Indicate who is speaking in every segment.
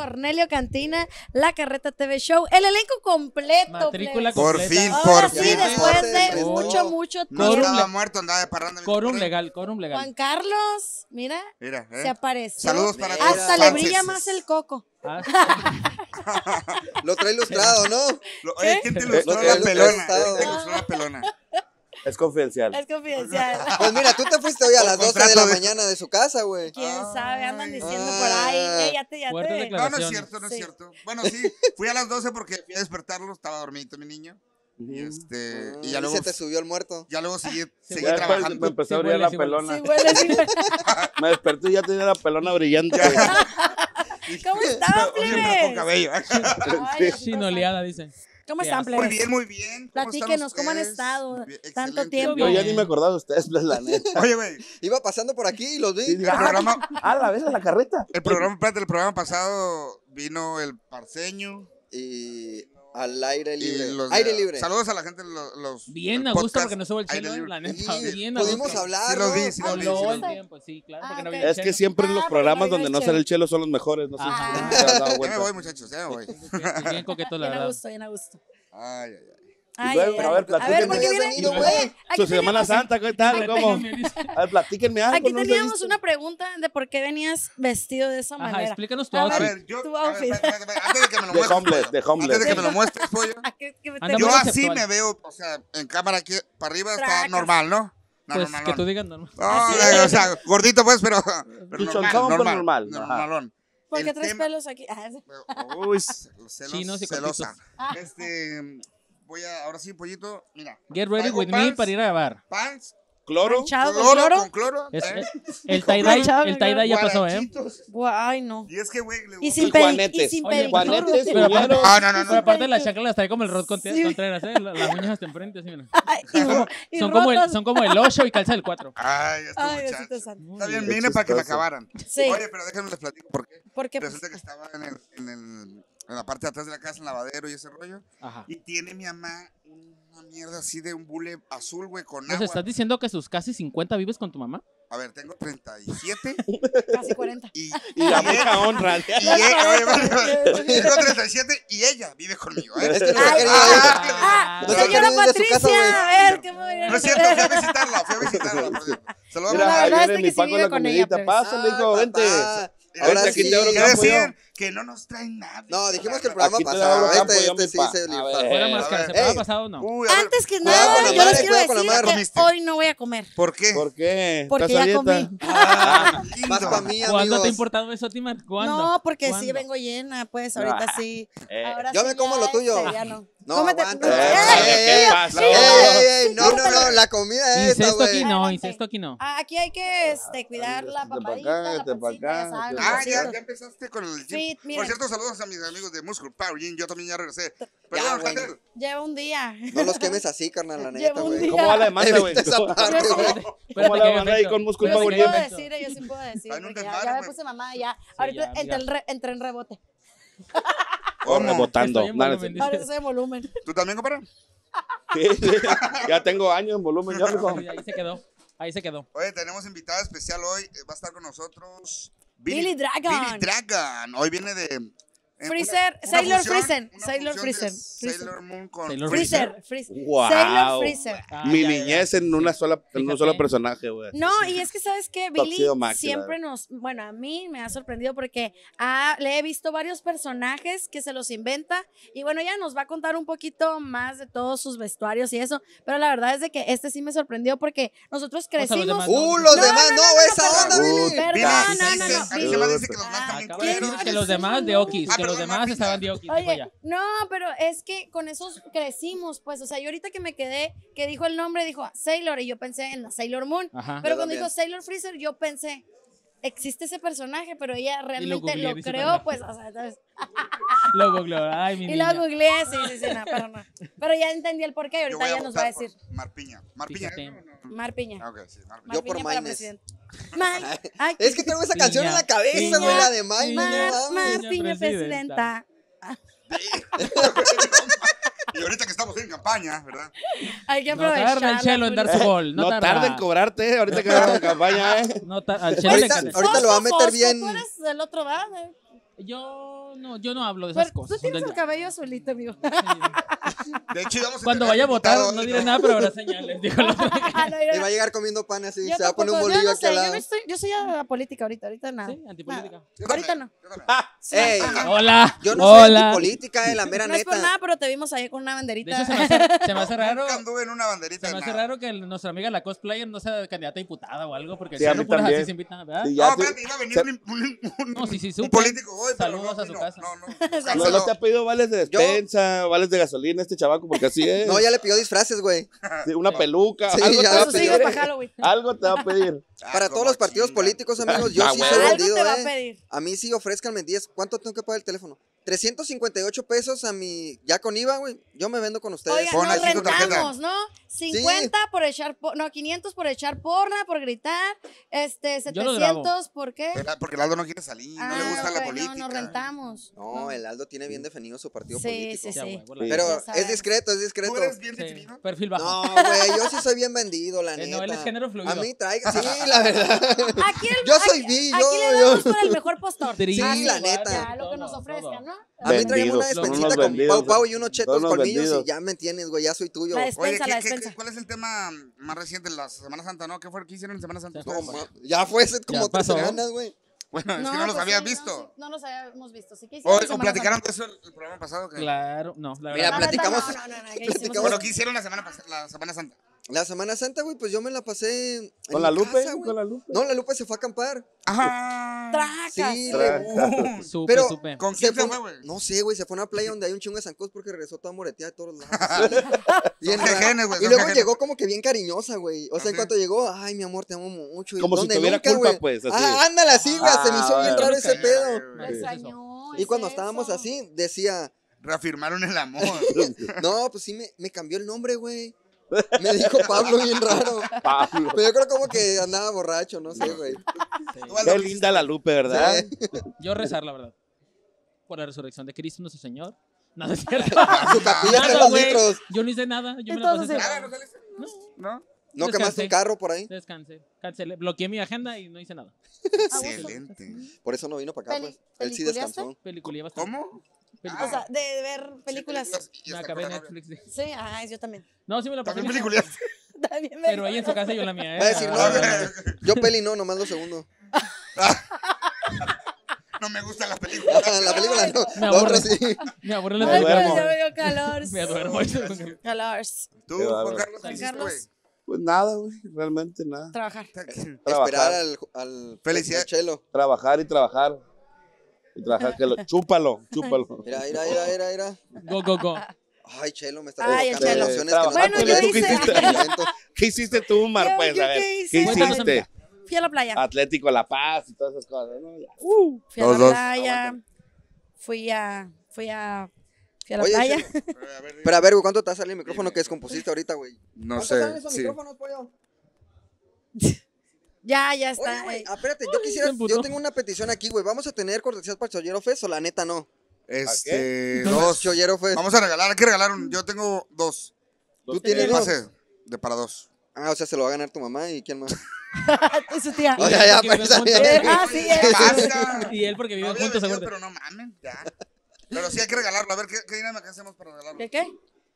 Speaker 1: Cornelio Cantina, la Carreta TV Show, el elenco completo.
Speaker 2: Matrícula.
Speaker 3: Por fin,
Speaker 1: Ahora
Speaker 3: por
Speaker 1: sí,
Speaker 3: fin.
Speaker 1: después de mucho, mucho
Speaker 3: No
Speaker 1: tiempo.
Speaker 3: estaba muerto, andaba
Speaker 2: Quórum
Speaker 3: compadre.
Speaker 2: legal, quórum legal.
Speaker 1: Juan Carlos, mira,
Speaker 3: Mira, eh.
Speaker 1: se apareció.
Speaker 3: Saludos para
Speaker 4: Mira.
Speaker 3: todos.
Speaker 1: Hasta le brilla más el coco.
Speaker 2: Ah,
Speaker 4: Lo trae ilustrado, ¿no?
Speaker 3: Lo- Oye, ¿quién te ilustró la
Speaker 4: lo-
Speaker 3: pelona?
Speaker 4: ilustrado.
Speaker 3: ¿Quién te ilustró la pelona?
Speaker 5: Es confidencial.
Speaker 1: Es confidencial.
Speaker 4: Pues mira, tú te fuiste hoy a las 12 de la mañana de su casa, güey.
Speaker 1: ¿Quién sabe? Andan
Speaker 3: Ay.
Speaker 1: diciendo por ahí.
Speaker 4: Ah.
Speaker 1: eh, ya te, ya te.
Speaker 3: No, no es cierto, no es
Speaker 1: Sí.
Speaker 3: cierto. Bueno, sí, fui a las 12 porque fui a despertarlo, estaba dormidito mi niño. Y este, y ya
Speaker 4: Ah,
Speaker 3: luego,
Speaker 4: se te subió el muerto.
Speaker 3: ya luego seguí, seguí
Speaker 5: Ya después me
Speaker 3: trabajando.
Speaker 5: empezó a
Speaker 2: Sí
Speaker 5: brillar
Speaker 2: huele,
Speaker 5: la
Speaker 2: sí
Speaker 5: pelona.
Speaker 1: Sí, huele, sí huele.
Speaker 5: Me desperté y ya tenía la pelona brillante.
Speaker 1: ¿Cómo están,
Speaker 3: Oye, cabello.
Speaker 1: Ay, Diosito
Speaker 2: Sin oleada, dice.
Speaker 1: ¿Cómo están,
Speaker 2: asco.
Speaker 3: Muy
Speaker 1: plebes?
Speaker 3: bien, muy bien. ¿Cómo
Speaker 1: Platíquenos, ¿cómo han estado?
Speaker 3: Bien,
Speaker 1: Tanto tiempo.
Speaker 5: Yo ya ni me acordaba de ustedes, pues, la neta.
Speaker 3: Oye, güey,
Speaker 4: Iba pasando por aquí y los vi.
Speaker 5: Sí,
Speaker 3: el programa,
Speaker 5: Ah, la ves a la carreta.
Speaker 3: el programa, espérate, el programa pasado vino el parceño.
Speaker 4: Y al aire libre.
Speaker 3: los
Speaker 4: Aire libre.
Speaker 3: Saludos a la gente, los, los
Speaker 2: Bien
Speaker 3: el
Speaker 2: a gusto porque no sube el
Speaker 3: Libre.
Speaker 2: la neta.
Speaker 4: Sí,
Speaker 2: Bien a
Speaker 4: pudimos
Speaker 2: gusto.
Speaker 4: hablar.
Speaker 3: Sí lo
Speaker 4: ¿no?
Speaker 3: vi, sí lo vi.
Speaker 2: Voló
Speaker 3: sí
Speaker 2: el
Speaker 3: lo vi.
Speaker 2: tiempo, sí, claro,
Speaker 1: Ah,
Speaker 2: no
Speaker 5: Es que siempre en los
Speaker 1: Ah,
Speaker 5: programas
Speaker 1: no
Speaker 5: donde no sale el chelo son los mejores. No sé
Speaker 1: Ah.
Speaker 5: si
Speaker 3: Ya me voy, muchachos, ya me voy.
Speaker 2: Bien coqueto, la
Speaker 1: Bien a
Speaker 2: verdad.
Speaker 1: gusto, bien a gusto.
Speaker 3: Ay, ay, ay.
Speaker 1: Ay,
Speaker 5: luego,
Speaker 1: ay,
Speaker 5: a ver,
Speaker 1: a ver,
Speaker 5: platíquenme.
Speaker 1: ¿por qué
Speaker 4: ¿Habías
Speaker 1: viene?
Speaker 4: venido, güey?
Speaker 1: aquí
Speaker 5: Su Semana
Speaker 1: teníamos-
Speaker 5: Santa, ¿qué tal? ¿Cómo? A ver, platíquenme algo.
Speaker 1: Aquí teníamos una pregunta de por qué venías vestido de esa
Speaker 2: Ajá,
Speaker 1: manera.
Speaker 2: explícanos tu
Speaker 1: A
Speaker 3: A
Speaker 2: outfit.
Speaker 3: ver, yo.
Speaker 1: Tu
Speaker 3: a ver,
Speaker 1: outfit.
Speaker 3: Antes de que me lo
Speaker 5: De
Speaker 3: muestres.
Speaker 5: de homeless.
Speaker 3: Antes de que me lo muestres, pollo.
Speaker 1: Ah,
Speaker 3: Yo así me veo, o sea, en cámara aquí para arriba está normal, ¿no?
Speaker 2: Pues que tú digas normal.
Speaker 3: No, o sea, gordito pues, pero, pero normal,
Speaker 5: pero
Speaker 3: normal,
Speaker 5: normal, ajá.
Speaker 3: normalón.
Speaker 1: ¿Por qué
Speaker 3: El
Speaker 1: traes
Speaker 3: tema-
Speaker 1: pelos aquí? Ah.
Speaker 3: Uy, celos,
Speaker 2: Chinos y
Speaker 3: celosa.
Speaker 1: Ah.
Speaker 3: Este, voy a, ahora sí, pollito, mira.
Speaker 2: Get ready with me
Speaker 3: pants,
Speaker 2: para ir a grabar.
Speaker 3: Pants,
Speaker 5: ¿Cloro?
Speaker 1: Manchado con
Speaker 3: cloro, con cloro.
Speaker 2: Es-
Speaker 3: ¿eh?
Speaker 2: el tie-dye ya pasó, ¿eh?
Speaker 1: Ay, no.
Speaker 3: Y es que, güey, le
Speaker 1: Y
Speaker 3: gusta-
Speaker 1: sin,
Speaker 5: Y
Speaker 1: pedi- y sin
Speaker 2: Oye, Pero aparte,
Speaker 3: Ah, no, no,
Speaker 2: pero
Speaker 3: no.
Speaker 2: aparte la chancla las trae como el Rod
Speaker 1: Sí.
Speaker 2: Contreras, ¿eh? La- Las uñas hasta enfrente, así, mira.
Speaker 1: Ay,
Speaker 2: Son como, el, son como el 8 y calza el 4.
Speaker 3: Ay, estos
Speaker 1: Ay.
Speaker 3: Está bien, vine para que me acabaran.
Speaker 1: Sí.
Speaker 3: Oye, pero déjenme les platico por qué.
Speaker 1: Porque
Speaker 3: Resulta que estaba en, el, en, el, en la parte de atrás de la casa, en lavadero y ese rollo.
Speaker 2: Ajá.
Speaker 3: Y tiene mi mamá una mierda así de un bule azul, güey, con
Speaker 2: ¿Nos
Speaker 3: agua.
Speaker 2: estás diciendo que a sus casi 50 vives con tu mamá?
Speaker 3: A ver, tengo 37
Speaker 1: casi 40.
Speaker 3: y...
Speaker 5: Y a mucha honra.
Speaker 3: Y ella, oye, vale, vale. tengo 37 y ella vive conmigo, ¿eh?
Speaker 4: Es que no
Speaker 1: Ay,
Speaker 4: quería
Speaker 1: ay,
Speaker 4: ir.
Speaker 1: Ah,
Speaker 4: No se
Speaker 1: señora
Speaker 4: su casa,
Speaker 1: Patricia,
Speaker 4: güey.
Speaker 1: a ver, qué muy bien.
Speaker 3: No es cierto, fui a visitarla, fui a visitarla.
Speaker 1: La
Speaker 5: Mira,
Speaker 3: a
Speaker 5: ahí
Speaker 1: verdad es que sí vive
Speaker 5: la
Speaker 1: con ella.
Speaker 5: Pásale, hijo,
Speaker 4: Ay,
Speaker 5: vente.
Speaker 4: papá.
Speaker 3: Ahora
Speaker 4: sí.
Speaker 3: Que no nos traen nada.
Speaker 4: No, dijimos que el programa pasado. Este, este sí se.
Speaker 2: ¿Fuera pasado o no?
Speaker 3: Uy, a ver,
Speaker 1: Antes que nada, yo les
Speaker 4: madre,
Speaker 1: quiero decir
Speaker 4: madre.
Speaker 1: que
Speaker 3: ¿Comiste?
Speaker 1: hoy no voy a comer.
Speaker 3: ¿Por qué?
Speaker 5: ¿Por qué?
Speaker 1: Porque
Speaker 5: ¿Estás a
Speaker 1: ya comí.
Speaker 3: Ah,
Speaker 4: Más
Speaker 3: quinto.
Speaker 4: para mí,
Speaker 2: ¿Cuándo te ha importado eso, Timar? ¿Cuándo?
Speaker 1: No, porque sí vengo llena, pues ahorita
Speaker 5: Ah,
Speaker 1: sí.
Speaker 5: eh.
Speaker 1: Ahora
Speaker 4: Yo
Speaker 1: sí
Speaker 4: me como lo tuyo.
Speaker 1: este, ya no. Cómete-
Speaker 4: aguanta.
Speaker 5: ¿qué
Speaker 1: ¡Ey!
Speaker 5: pasó?
Speaker 4: No, no, no, la comida es esta,
Speaker 2: Incesto aquí
Speaker 4: güey.
Speaker 2: no, incesto aquí no.
Speaker 1: Ah, Aquí hay que este, cuidar la
Speaker 5: pa'
Speaker 1: papadita, la
Speaker 5: pa'
Speaker 1: pancita, ya
Speaker 3: Ah, ya empezaste con el Por cierto, saludos a mis amigos de Muscle Power Gym. Yo también ya regresé. Perdón.
Speaker 1: Lleva un día.
Speaker 4: No los quemes así, carnal, la neta, güey.
Speaker 1: día.
Speaker 5: ¿Cómo va la demanda, güey?
Speaker 1: Yo sí-
Speaker 5: ¿Cómo
Speaker 2: Espérate
Speaker 5: la demanda ahí con Muscle
Speaker 1: Yo sí
Speaker 5: Power
Speaker 1: puedo
Speaker 5: Gym?
Speaker 1: decir, yo sí puedo decir.
Speaker 3: Está en un
Speaker 1: porque ya, me puse mamá, ya. Ahorita entré, en rebote.
Speaker 3: ¿Cómo?
Speaker 5: rebotando. Sí.
Speaker 1: Ahora estoy en volumen.
Speaker 3: ¿Tú también, compadre?
Speaker 5: Sí, sí. Ya tengo años en volumen, ya.
Speaker 2: Sí, Ahí se quedó. Ahí se quedó.
Speaker 3: Oye, tenemos invitada especial hoy. eh, Va a estar con nosotros
Speaker 1: Billy Dragon.
Speaker 3: Billy Dragon. Hoy viene de. Eh,
Speaker 1: Freezer,
Speaker 3: una- una
Speaker 1: Sailor
Speaker 3: fusión-
Speaker 1: Freezer,
Speaker 3: una
Speaker 1: Sailor Freezer, Freezer.
Speaker 3: Sailor Moon con
Speaker 2: Sailor
Speaker 1: Freezer, Freezer.
Speaker 5: Wow.
Speaker 1: Sailor Freezer.
Speaker 2: Ah,
Speaker 5: Mi
Speaker 2: ya, ya.
Speaker 5: niñez en una sola, en un solo personaje, güey.
Speaker 1: No, y es que sabes que Billy siempre nos, bueno, a mí me ha sorprendido porque ah, le he visto varios personajes que se los inventa y bueno, ella nos va a contar un poquito más de todos sus vestuarios y eso, pero la verdad es de que este sí me sorprendió porque nosotros
Speaker 2: a los
Speaker 1: crecimos.
Speaker 2: demás,
Speaker 4: Uh, los
Speaker 1: no,
Speaker 4: demás,
Speaker 1: no,
Speaker 4: no,
Speaker 1: no, no,
Speaker 4: esa onda, Billy.
Speaker 1: Perdón, no, no, no, Billy.
Speaker 3: me dice que los más
Speaker 1: Ah,
Speaker 3: también
Speaker 2: que los demás de Okis,
Speaker 3: Ah,
Speaker 2: los demás estaban de
Speaker 1: Oye, no, pero es que con esos crecimos, pues, o sea, yo ahorita que me quedé, que dijo el nombre, dijo Sailor, y yo pensé en la Sailor Moon,
Speaker 2: Ajá.
Speaker 1: pero
Speaker 4: Yo
Speaker 1: cuando
Speaker 4: también.
Speaker 1: dijo Sailor Freezer, yo pensé, existe ese personaje, pero ella realmente lo, creó, pues, o sea, entonces,
Speaker 2: Lo googleó. Ay, mi
Speaker 1: y
Speaker 2: niña.
Speaker 1: lo googleé, sí, sí, sí, no, pero no. Pero ya entendí el porqué, y ahorita ya nos va a decir.
Speaker 3: Marpiña. Marpiña.
Speaker 2: Fíjate.
Speaker 3: ¿no? No, no.
Speaker 1: Mar Piña.
Speaker 3: Ah, ok, sí, Marpiña.
Speaker 1: Mar
Speaker 4: Yo por
Speaker 1: Piña ay,
Speaker 4: Es que tengo esa
Speaker 2: Piña,
Speaker 4: canción en la cabeza, güey, la de no mames.
Speaker 1: Mar
Speaker 2: Piña presidenta.
Speaker 3: Y ahorita que estamos en campaña, ¿verdad?
Speaker 1: Hay que
Speaker 2: No
Speaker 1: aprovechar.
Speaker 2: tarda el chelo en dar su gol. No,
Speaker 5: No,
Speaker 2: tarda.
Speaker 5: tarda en cobrarte, ahorita que vamos en campaña, ¿eh?
Speaker 2: No ta- al chelo le
Speaker 4: Ahorita- ahorita lo va a meter bien.
Speaker 1: Tú eres del otro lado.
Speaker 2: Yo no, yo no hablo de esas
Speaker 1: Pero
Speaker 2: cosas.
Speaker 1: tú tienes el cabello azulito, amigo.
Speaker 3: De hecho, íbamos a
Speaker 2: Cuando vaya a votar, no diré nada, pero habrá señales. Dijo.
Speaker 1: Ah, no, yo-
Speaker 4: Y va a llegar comiendo pan así,
Speaker 1: yo
Speaker 4: se va a poner un
Speaker 1: yo
Speaker 4: bolillo
Speaker 1: no
Speaker 4: aquí al
Speaker 1: yo,
Speaker 4: lado.
Speaker 1: no estoy, yo soy a la política ahorita, ahorita nada.
Speaker 2: Sí, antipolítica.
Speaker 3: Yo
Speaker 1: Ahorita no.
Speaker 3: yo también.
Speaker 4: Ey,
Speaker 2: Hola.
Speaker 4: yo no soy
Speaker 2: Hola.
Speaker 4: política, eh, la mera
Speaker 1: No es por
Speaker 4: neta.
Speaker 1: nada, pero te vimos ahí con una
Speaker 2: De
Speaker 1: banderita.
Speaker 2: hecho, se me hace, se me hace raro.
Speaker 3: Nunca anduve en una banderita.
Speaker 2: Se me
Speaker 3: de
Speaker 2: hace
Speaker 3: nada.
Speaker 2: raro que nuestra amiga la cosplayer no sea candidata a diputada o algo, porque
Speaker 5: Sí,
Speaker 2: si
Speaker 5: a
Speaker 2: no puras así se invitan, ¿verdad?
Speaker 5: Sí,
Speaker 3: No, espérate, iba a venir un,
Speaker 2: sí, sí,
Speaker 3: político hoy,
Speaker 2: Saludos
Speaker 3: no
Speaker 2: a su casa.
Speaker 3: No, no.
Speaker 5: No,
Speaker 3: Canceló.
Speaker 5: no te ha pedido vales de
Speaker 4: Yo-
Speaker 5: despensa, vales de gasolina este chavaco, porque así es.
Speaker 4: No, ya le pidió disfraces, güey.
Speaker 5: Sí, una peluca,
Speaker 4: Sí,
Speaker 5: algo,
Speaker 4: ya
Speaker 5: te va
Speaker 4: lo
Speaker 5: a pedir. algo te va a pedir.
Speaker 3: Ah,
Speaker 4: Para todos los partidos
Speaker 3: chinga.
Speaker 4: políticos, amigos, yo
Speaker 5: Ah,
Speaker 4: sí soy
Speaker 1: Algo
Speaker 4: vendido,
Speaker 1: te va a
Speaker 4: eh.
Speaker 1: pedir.
Speaker 4: A mí sí ofrezcanme 10. ¿Cuánto tengo que pagar el teléfono? 358 pesos a mi. Ya con IVA, güey. Yo me vendo con ustedes.
Speaker 1: Oigan,
Speaker 3: Pon
Speaker 1: nos
Speaker 3: aquí
Speaker 1: rentamos, ¿no? 50 por echar, por, no, 500 por echar porra, por gritar, este,
Speaker 2: Yo lo grabo.
Speaker 1: 700, ¿por qué?
Speaker 3: Porque el Aldo no quiere salir, no le
Speaker 1: Ah,
Speaker 3: gusta
Speaker 1: ok,
Speaker 3: la
Speaker 1: no,
Speaker 3: política.
Speaker 1: nos rentamos.
Speaker 4: No, el Aldo tiene bien definido su partido
Speaker 1: Sí,
Speaker 4: político.
Speaker 1: sí,
Speaker 2: Sí,
Speaker 1: sí.
Speaker 5: Sí.
Speaker 4: Pero es discreto, es discreto.
Speaker 3: ¿Tú eres bien
Speaker 2: Sí,
Speaker 3: definido?
Speaker 2: perfil bajo.
Speaker 4: No, güey, yo sí soy bien vendido, la
Speaker 2: Eh,
Speaker 4: neta.
Speaker 2: no, él es género fluido.
Speaker 4: A mí traiga, sí, la verdad.
Speaker 1: Aquí el,
Speaker 4: Yo soy
Speaker 1: aquí,
Speaker 4: bi,
Speaker 1: aquí
Speaker 4: yo-
Speaker 1: le
Speaker 4: yo-
Speaker 1: damos por el mejor postor.
Speaker 4: Sí, la neta.
Speaker 1: Ya, lo que nos ofrezcan, ¿no?
Speaker 4: A mí tráigame una despensita con pau pau y unos chetos colmillos y ya me entiendes, güey, ya soy tuyo.
Speaker 1: La
Speaker 3: Oye,
Speaker 1: despensa,
Speaker 3: ¿qué-
Speaker 1: la
Speaker 3: qué- qué-
Speaker 1: despensa.
Speaker 3: ¿cuál es el tema más reciente? La Semana Santa, ¿no? ¿Qué fue? ¿Qué hicieron en Semana Santa?
Speaker 2: Ya
Speaker 4: No, ya fue hace como tres
Speaker 2: pasó.
Speaker 4: semanas, güey.
Speaker 3: Bueno, es que no los
Speaker 1: pues
Speaker 3: habías
Speaker 1: sí, no,
Speaker 3: visto.
Speaker 1: sí, No, los habíamos visto. Sí, ¿qué
Speaker 3: O,
Speaker 1: hicieron
Speaker 3: o platicaron de eso el, el programa pasado. que-
Speaker 2: Claro, no, la
Speaker 4: Mira,
Speaker 2: verdad.
Speaker 1: Neta,
Speaker 4: platicamos-
Speaker 1: No, no, no, no, ¿qué
Speaker 4: platicamos-
Speaker 1: hicimos?
Speaker 3: Bueno, ¿qué hicieron la Semana, la semana Santa?
Speaker 4: La Semana Santa, güey, pues yo me la pasé en
Speaker 5: ¿Con la Lupe?
Speaker 4: casa.
Speaker 5: ¿Con la Lupe?
Speaker 4: No, la Lupe se fue a acampar.
Speaker 3: Ajá.
Speaker 1: Tracas.
Speaker 4: Sí,
Speaker 2: Supe,
Speaker 4: Pero-
Speaker 2: supe.
Speaker 3: ¿Con quién se
Speaker 4: fue-
Speaker 3: güey?
Speaker 4: No sé, güey, se fue a una playa donde hay un chingo de zancos porque regresó toda moreteada de todos lados.
Speaker 3: Jejenes,
Speaker 4: Y luego
Speaker 3: jejenes.
Speaker 4: llegó como que bien cariñosa, güey. O sea,
Speaker 3: ¿Ah,
Speaker 4: en
Speaker 3: sí?
Speaker 4: cuanto llegó, ay, mi amor, te amo mucho. Y
Speaker 5: Como si
Speaker 4: ¿dónde
Speaker 5: tuviera
Speaker 4: nunca,
Speaker 5: culpa, pues, así.
Speaker 4: Ah, ándale así, güey. se me hizo
Speaker 5: Ah,
Speaker 4: bien raro ese pedo.
Speaker 1: Me
Speaker 2: Sí,
Speaker 1: extrañó.
Speaker 4: Y cuando estábamos así, decía,
Speaker 3: Reafirmaron el amor.
Speaker 4: no, pues sí, me cambió el nombre, güey. Me dijo Pablo bien raro.
Speaker 5: Pablo.
Speaker 4: Pero yo creo como que andaba borracho, no sé, güey.
Speaker 2: Sí.
Speaker 5: Qué linda la Lupe, ¿verdad?
Speaker 2: Yo rezar, la verdad. Por la resurrección de Cristo nuestro Señor. Nada es cierto.
Speaker 4: Su capilla de
Speaker 2: Nada,
Speaker 4: los
Speaker 2: güey.
Speaker 4: litros.
Speaker 2: Yo no hice nada. Yo me la
Speaker 1: Entonces,
Speaker 2: pasé
Speaker 3: Nada, ¿no saliste? ¿No?
Speaker 4: No quemaste un carro por ahí.
Speaker 2: Descansé. Cancelé. Bloqueé mi agenda y no hice nada.
Speaker 3: Excelente.
Speaker 4: Por eso no vino para acá, pues. Él sí descansó.
Speaker 2: Bastante.
Speaker 3: ¿Cómo?
Speaker 2: Película.
Speaker 1: O sea, de ver películas.
Speaker 3: Y
Speaker 2: me
Speaker 3: hasta
Speaker 2: acabé. Netflix. sí.
Speaker 1: Sí, ah, yo también.
Speaker 2: No, sí me la pasé.
Speaker 3: También películas.
Speaker 1: También me
Speaker 2: Pero ella en su casa y yo en la mía. ¿eh?
Speaker 4: Va a decir, no,
Speaker 2: Ah,
Speaker 4: güey. Yo peli no, nomás lo segundo.
Speaker 3: No me gustan las películas.
Speaker 4: la película no.
Speaker 2: Me aburre.
Speaker 4: sí.
Speaker 2: Me aburre la
Speaker 5: Me
Speaker 1: ya me dio calor.
Speaker 2: Me duermo.
Speaker 1: Calor.
Speaker 3: ¿Tú, Juan. Carlos,
Speaker 1: Juan Carlos.
Speaker 3: güey?
Speaker 5: Pues nada, güey. Realmente nada.
Speaker 1: Trabajar.
Speaker 4: Esperar
Speaker 5: Trabajar,
Speaker 4: al, al,
Speaker 3: Felicidad-
Speaker 5: trabajar y trabajar. Y trabajar, que lo, chúpalo, chúpalo.
Speaker 4: Mira, mira, mira, mira, mira.
Speaker 2: Go, go, go.
Speaker 4: Ay, chelo, me está
Speaker 1: Ay, Chelo.
Speaker 4: que no
Speaker 1: Bueno, yo hice-
Speaker 4: este momento.
Speaker 5: ¿Qué hiciste tú, Mar?
Speaker 1: Yo-
Speaker 5: Pues,
Speaker 1: yo
Speaker 5: a ver,
Speaker 1: qué.
Speaker 5: ¿qué hiciste?
Speaker 1: Fui a la playa.
Speaker 5: Atlético La Paz y todas esas cosas, ¿no? Ya.
Speaker 1: Fui a la
Speaker 3: dos.
Speaker 1: playa. Fui a. Fui a. Fui a la
Speaker 4: Oye,
Speaker 1: playa.
Speaker 4: Chelo,
Speaker 3: A ver,
Speaker 4: Pero a ver, güey, ¿cuánto te ha salido el micrófono que descompusiste ahorita, güey?
Speaker 3: No
Speaker 4: ¿Cuánto
Speaker 3: sé.
Speaker 4: salen esos
Speaker 3: sí.
Speaker 4: micrófonos, pollo?
Speaker 1: Ya, ya
Speaker 4: Oye,
Speaker 1: está.
Speaker 4: güey,
Speaker 1: eh.
Speaker 4: espérate, yo quisiera, yo tengo una petición aquí, güey. ¿Vamos a tener cortesías para el Chollero Fest o la neta no?
Speaker 3: Este, dos.
Speaker 4: Chollero Fest.
Speaker 3: Vamos a regalar, hay que regalar un. Yo tengo dos.
Speaker 4: Tú tienes dos.
Speaker 3: pase de para dos.
Speaker 4: Ah, o sea, se lo va a ganar tu mamá y quién más.
Speaker 1: Y su tía.
Speaker 4: O sea, ya,
Speaker 2: porque
Speaker 4: pues.
Speaker 1: Ah, sí,
Speaker 3: ¿Qué pasa?
Speaker 2: Y él porque
Speaker 3: No
Speaker 2: viven juntos, acuérdate.
Speaker 3: pero no mamen, ya. Pero sí hay que regalarlo. A ver, ¿qué, qué dinámica hacemos para regalarlo?
Speaker 1: ¿Qué qué?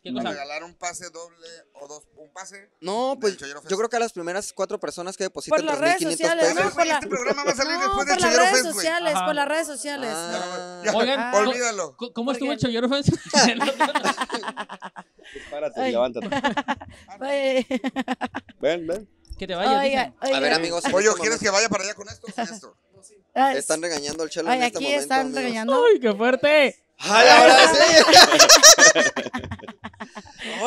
Speaker 2: ¿Qué cosa?
Speaker 3: regalar un pase doble o dos. Un pase.
Speaker 4: No, pues yo creo que a las primeras cuatro personas que depositen
Speaker 1: Por las redes
Speaker 4: 3.500
Speaker 1: sociales,
Speaker 4: pesos.
Speaker 1: ¿no? Por la-
Speaker 3: Este programa va a salir
Speaker 1: No,
Speaker 3: después
Speaker 1: por
Speaker 3: del
Speaker 1: las
Speaker 3: Chollero
Speaker 1: redes
Speaker 3: Fest, güey.
Speaker 1: sociales,
Speaker 2: Ajá.
Speaker 1: por las redes sociales.
Speaker 4: Ah.
Speaker 3: Ya,
Speaker 2: Oigan,
Speaker 1: Ah.
Speaker 2: ¿cómo-
Speaker 3: olvídalo.
Speaker 2: ¿Cómo- ¿Cómo estuvo el Chollero Fest?
Speaker 5: Párate, levántate.
Speaker 1: Oye,
Speaker 5: Ven, ven.
Speaker 2: Que te
Speaker 1: oiga, oiga.
Speaker 4: A ver, amigos,
Speaker 3: Pollo,
Speaker 4: este
Speaker 3: ¿quieres
Speaker 4: momento
Speaker 3: que vaya para allá con esto o sin esto?
Speaker 4: Están regañando al chelo
Speaker 1: Ay,
Speaker 4: en este
Speaker 1: aquí están
Speaker 4: amigos.
Speaker 1: regañando.
Speaker 2: ¡Ay, qué fuerte!
Speaker 4: ¡Ay, ahora sí!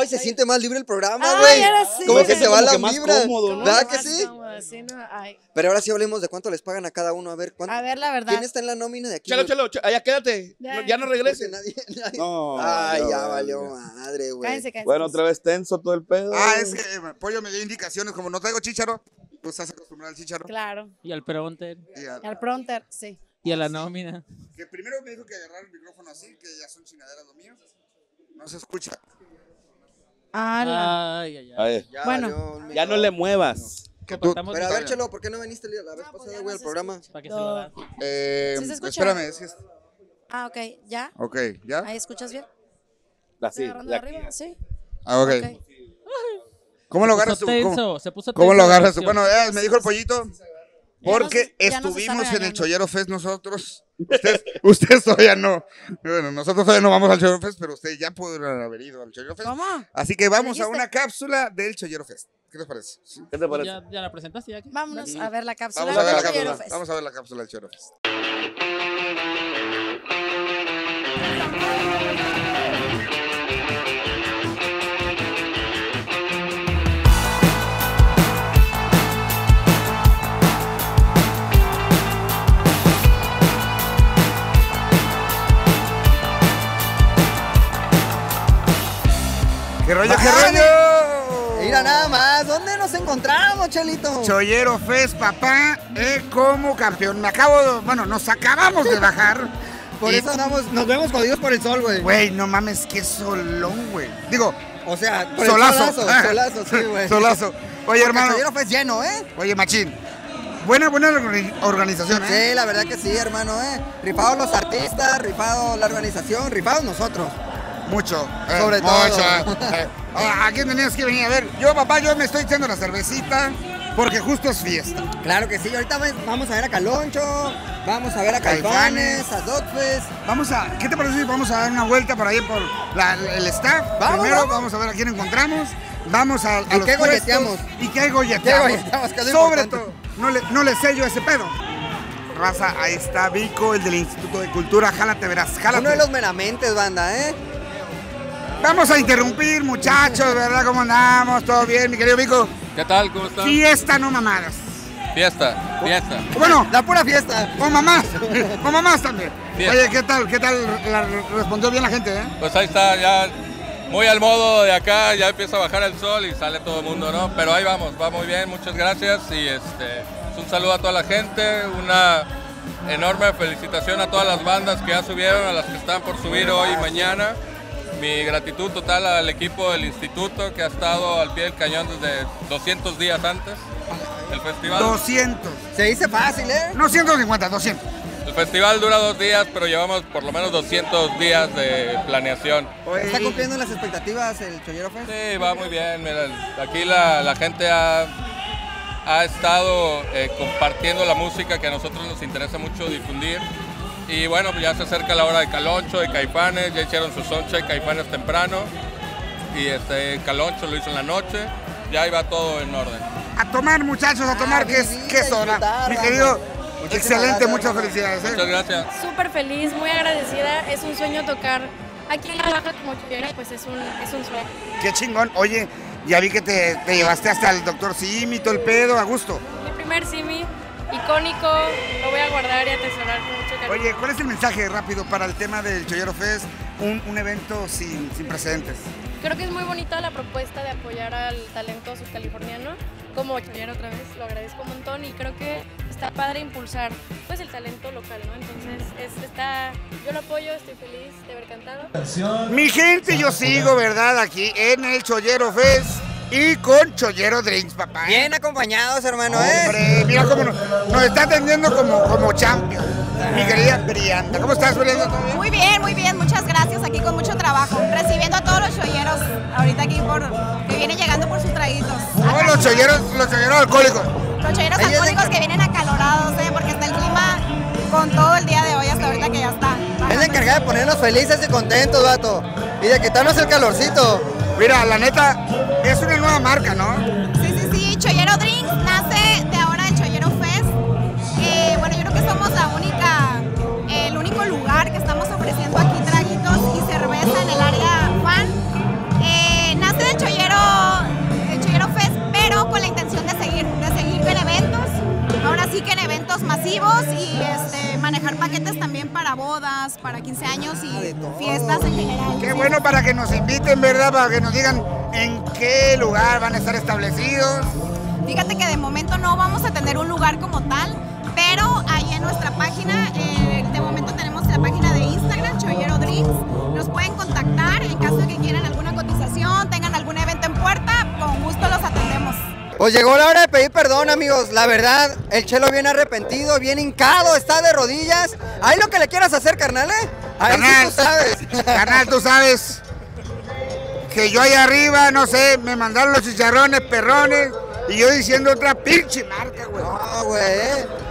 Speaker 4: Ay, se siente más libre el programa, güey.
Speaker 1: sí.
Speaker 4: Como que se va la vibra.
Speaker 5: cómodo, ¿no?
Speaker 4: ¿Verdad que sí?
Speaker 1: cómodo, sí, no, ay.
Speaker 4: Pero ahora sí hablemos de cuánto les pagan a cada uno. A ver, ¿cuánto?
Speaker 1: A ver, la verdad.
Speaker 4: ¿quién está en la nómina de aquí?
Speaker 5: Chelo,
Speaker 4: güey?
Speaker 5: chelo, chelo, allá quédate.
Speaker 1: Ya.
Speaker 5: No, Ya no
Speaker 4: Porque
Speaker 5: regreses.
Speaker 4: nadie- nadie-
Speaker 5: No.
Speaker 4: Ay, ya
Speaker 5: no,
Speaker 4: valió madre, güey.
Speaker 1: Cállense, cállense.
Speaker 5: Bueno, otra vez tenso todo el pedo.
Speaker 3: Ah, es que eh, Pollo me dio indicaciones. Como no traigo chícharo, pues estás acostumbrado al chícharo.
Speaker 1: Claro.
Speaker 2: Y al Pronter.
Speaker 3: Y
Speaker 1: Al pronter, sí.
Speaker 2: Y a la nómina.
Speaker 3: que primero me dijo que agarrar el micrófono así, que ya son chingaderas lo mío. No se escucha.
Speaker 1: Ala.
Speaker 2: Ay, ay, ay.
Speaker 5: Ay,
Speaker 4: Ya,
Speaker 1: Bueno.
Speaker 4: el
Speaker 5: ya no le muevas.
Speaker 2: Compartamos
Speaker 4: Pero a
Speaker 2: para
Speaker 4: ver, Chelo, ¿por qué no viniste la vez
Speaker 1: No, pues
Speaker 4: pasada,
Speaker 1: ya
Speaker 4: güey,
Speaker 1: no
Speaker 4: al programa?
Speaker 2: que se lo haga.
Speaker 3: Eh,
Speaker 1: ¿Sí se escucha?
Speaker 3: espérame, es que.
Speaker 1: Ah, ok, ¿ya?
Speaker 3: Ok, ¿ya?
Speaker 1: ¿Ahí escuchas bien?
Speaker 5: Así,
Speaker 1: ¿Estoy agarrando
Speaker 5: la-
Speaker 1: de arriba? Sí.
Speaker 3: Ah, ok.
Speaker 1: Ok.
Speaker 3: ¿Cómo lo agarras
Speaker 2: puso
Speaker 3: tú? ¿Cómo,
Speaker 2: tenso, se puso
Speaker 3: cómo lo
Speaker 2: la
Speaker 3: agarras tú? Bueno, eh, me dijo el pollito. Porque estuvimos en el. Chollero Fest nosotros. Ustedes, ustedes todavía no. Bueno, nosotros todavía no vamos al Chollero Fest, pero ustedes ya pudieron haber ido al Chollero Fest.
Speaker 1: ¿Cómo?
Speaker 3: Así que vamos a una cápsula del Chollero Fest. ¿Qué les parece?
Speaker 5: ¿Qué te parece?
Speaker 2: Ya, ya la presentaste ya.
Speaker 1: Vámonos a ver la cápsula
Speaker 3: Vamos a ver la
Speaker 1: del Chollero
Speaker 3: cápsula.
Speaker 1: Fest.
Speaker 3: Vamos a ver la cápsula del Chollero Fest. ¿Qué rollo, qué rollo?
Speaker 4: Mira nada más, ¿dónde nos encontramos, Chelito?
Speaker 3: Chollero Fest, papá, eh, como campeón. Me acabo de, bueno, nos acabamos de bajar.
Speaker 4: Por
Speaker 3: Y-
Speaker 4: eso andamos, nos vemos jodidos por el sol, güey.
Speaker 3: Güey, no mames, qué solón, güey. Digo,
Speaker 4: O sea, por
Speaker 3: solazo.
Speaker 4: el solazo, solazo, sí, güey.
Speaker 3: Solazo. Oye,
Speaker 4: El
Speaker 3: hermano.
Speaker 4: Chollero Fest lleno, ¿eh?
Speaker 3: Oye, machín. Buena, buena organi- organización, ¿eh?
Speaker 4: Sí, la verdad que sí, hermano, ¿eh? Rifados los artistas, rifado la organización, rifados nosotros.
Speaker 3: Mucho. eh,
Speaker 4: Sobre
Speaker 3: mucho,
Speaker 4: todo.
Speaker 3: eh. Ah, ¿A quién tenías que venir a ver? Yo, papá, yo me estoy echando la cervecita porque justo es fiesta.
Speaker 4: Claro que sí, ahorita vamos a ver a Caloncho, vamos a ver a.
Speaker 3: Caifanes,
Speaker 4: a Dogfest.
Speaker 3: Vamos a, ¿qué te parece si vamos a dar una vuelta por ahí por la- el staff?
Speaker 4: Vamos,
Speaker 3: Primero
Speaker 4: vamos.
Speaker 3: vamos a ver a quién encontramos. Vamos a, a
Speaker 4: ¿Y
Speaker 3: los
Speaker 4: qué golleteamos?
Speaker 3: ¿Y qué golleteamos?
Speaker 4: ¿Qué golleteamos? Que es lo
Speaker 3: Sobre
Speaker 4: importante.
Speaker 3: todo, no le, no le sello ese pedo. Raza, ahí está Vico, el del Instituto de Cultura. Jálate, verás, jálate.
Speaker 4: Uno de los meramentes, banda, ¿eh?
Speaker 3: Vamos a interrumpir, muchachos, ¿verdad? ¿Cómo andamos? ¿Todo bien, mi querido Vico?
Speaker 6: ¿Qué tal? ¿Cómo están?
Speaker 3: Fiesta, no mamadas.
Speaker 6: Fiesta, fiesta.
Speaker 3: Bueno,
Speaker 4: La pura fiesta.
Speaker 3: o mamás, o mamás también.
Speaker 6: Fiesta.
Speaker 3: Oye, ¿qué tal? ¿Qué tal? La- respondió bien la gente, ¿eh?
Speaker 6: Pues ahí está, ya muy al modo de acá, ya empieza a bajar el sol y sale todo el mundo, ¿no? Pero ahí vamos, va muy bien, muchas gracias y este, un saludo a toda la gente, una enorme felicitación a todas las bandas que ya subieron, a las que están por subir hoy y mañana. Mi gratitud total al equipo del instituto que ha estado al pie del cañón desde 200 días antes del festival.
Speaker 3: 200.
Speaker 4: Se dice fácil, ¿eh?
Speaker 3: No 150, 200.
Speaker 6: El festival dura dos días, pero llevamos por lo menos 200 días de planeación.
Speaker 4: ¿Está cumpliendo las expectativas el Chollero Fest?
Speaker 6: Sí, va muy bien. Mira, aquí la, la gente ha, ha estado eh, compartiendo la música que a nosotros nos interesa mucho difundir. Y bueno, pues ya se acerca la hora de Caloncho, de Caifanes, ya hicieron su sonche Caifanes temprano. Y este Caloncho lo hizo en la noche. Ya iba todo en orden.
Speaker 3: A tomar, muchachos, a tomar,
Speaker 4: Ah,
Speaker 3: que es,
Speaker 4: vivir,
Speaker 3: que es hora. Mi querido,
Speaker 4: Muchísimas
Speaker 3: excelente,
Speaker 4: gracias,
Speaker 3: muchas felicidades. ¿eh?
Speaker 6: Muchas gracias.
Speaker 7: Súper feliz, muy agradecida. Es un sueño tocar aquí en la baja como Chollera, pues es un, es un sueño.
Speaker 3: Qué chingón. Oye, ya vi que te, te llevaste hasta el doctor Simi, todo el pedo, a gusto.
Speaker 7: Mi primer simi, icónico, lo voy a guardar y atesorar con mucho cariño.
Speaker 3: Oye, ¿cuál es el mensaje rápido para el tema del Chollero Fest? Un, un evento sin, sin precedentes.
Speaker 7: Creo que es muy bonita la propuesta de apoyar al talento subcaliforniano como Chollera otra vez, lo agradezco un montón y creo que está padre impulsar pues el talento local, ¿no? Entonces, es, está, yo lo apoyo, estoy feliz de haber cantado.
Speaker 3: Mi gente, yo sigo, ¿verdad? Aquí en el Chollero Fest y con Chollero Drinks, papá. ¿eh?
Speaker 4: Bien acompañados, hermano, ¿eh?
Speaker 3: Hombre, mira cómo nos, nos está atendiendo como, como champion. Mi querida Brianda. ¿Cómo estás, Brianda?
Speaker 8: Muy bien, muy bien, muchas gracias. Aquí con mucho trabajo, recibiendo a todos los cholleros ahorita aquí por que vienen llegando por sus traguitos.
Speaker 3: Los cholleros, los cholleros alcohólicos.
Speaker 8: Los cholleros alcohólicos que vienen acalorados, ¿eh? porque está el clima con todo el día de hoy hasta ahorita que ya está.
Speaker 4: Es la encargada de ponernos felices y contentos, vato. Y de quitarnos el calorcito.
Speaker 3: Mira, la neta, es una nueva marca, ¿no?
Speaker 8: Sí, sí, sí, Chollero Drinks nace de ahora el Chollero Fest. Eh, bueno, yo creo que somos la única, el único lugar que estamos ofreciendo aquí traguitos y cerveza en el área Que en eventos masivos y este, manejar paquetes también para bodas, para 15 años
Speaker 4: Ah,
Speaker 8: y
Speaker 4: todo.
Speaker 8: fiestas en general.
Speaker 3: Qué bueno para que nos inviten, ¿verdad? Para que nos digan en qué lugar van a estar establecidos.
Speaker 8: Fíjate que de momento no vamos a tener un lugar como tal, pero ahí en nuestra página, eh, de momento tenemos la página de Instagram, Chollero Drinks. Nos pueden contactar en caso de que presentación, tengan algún evento en puerta, con gusto los atendemos.
Speaker 4: Pues llegó la hora de pedir perdón, amigos. La verdad, el chelo viene arrepentido, bien hincado, está de rodillas. Ahí lo que le quieras hacer, carnal, ¿eh? Ahí sí
Speaker 3: Carnal,
Speaker 4: tú sabes.
Speaker 3: carnal, tú sabes que yo ahí arriba, no sé, me mandaron los chicharrones, perrones, y yo diciendo otra pinche marca, güey.
Speaker 4: No, güey.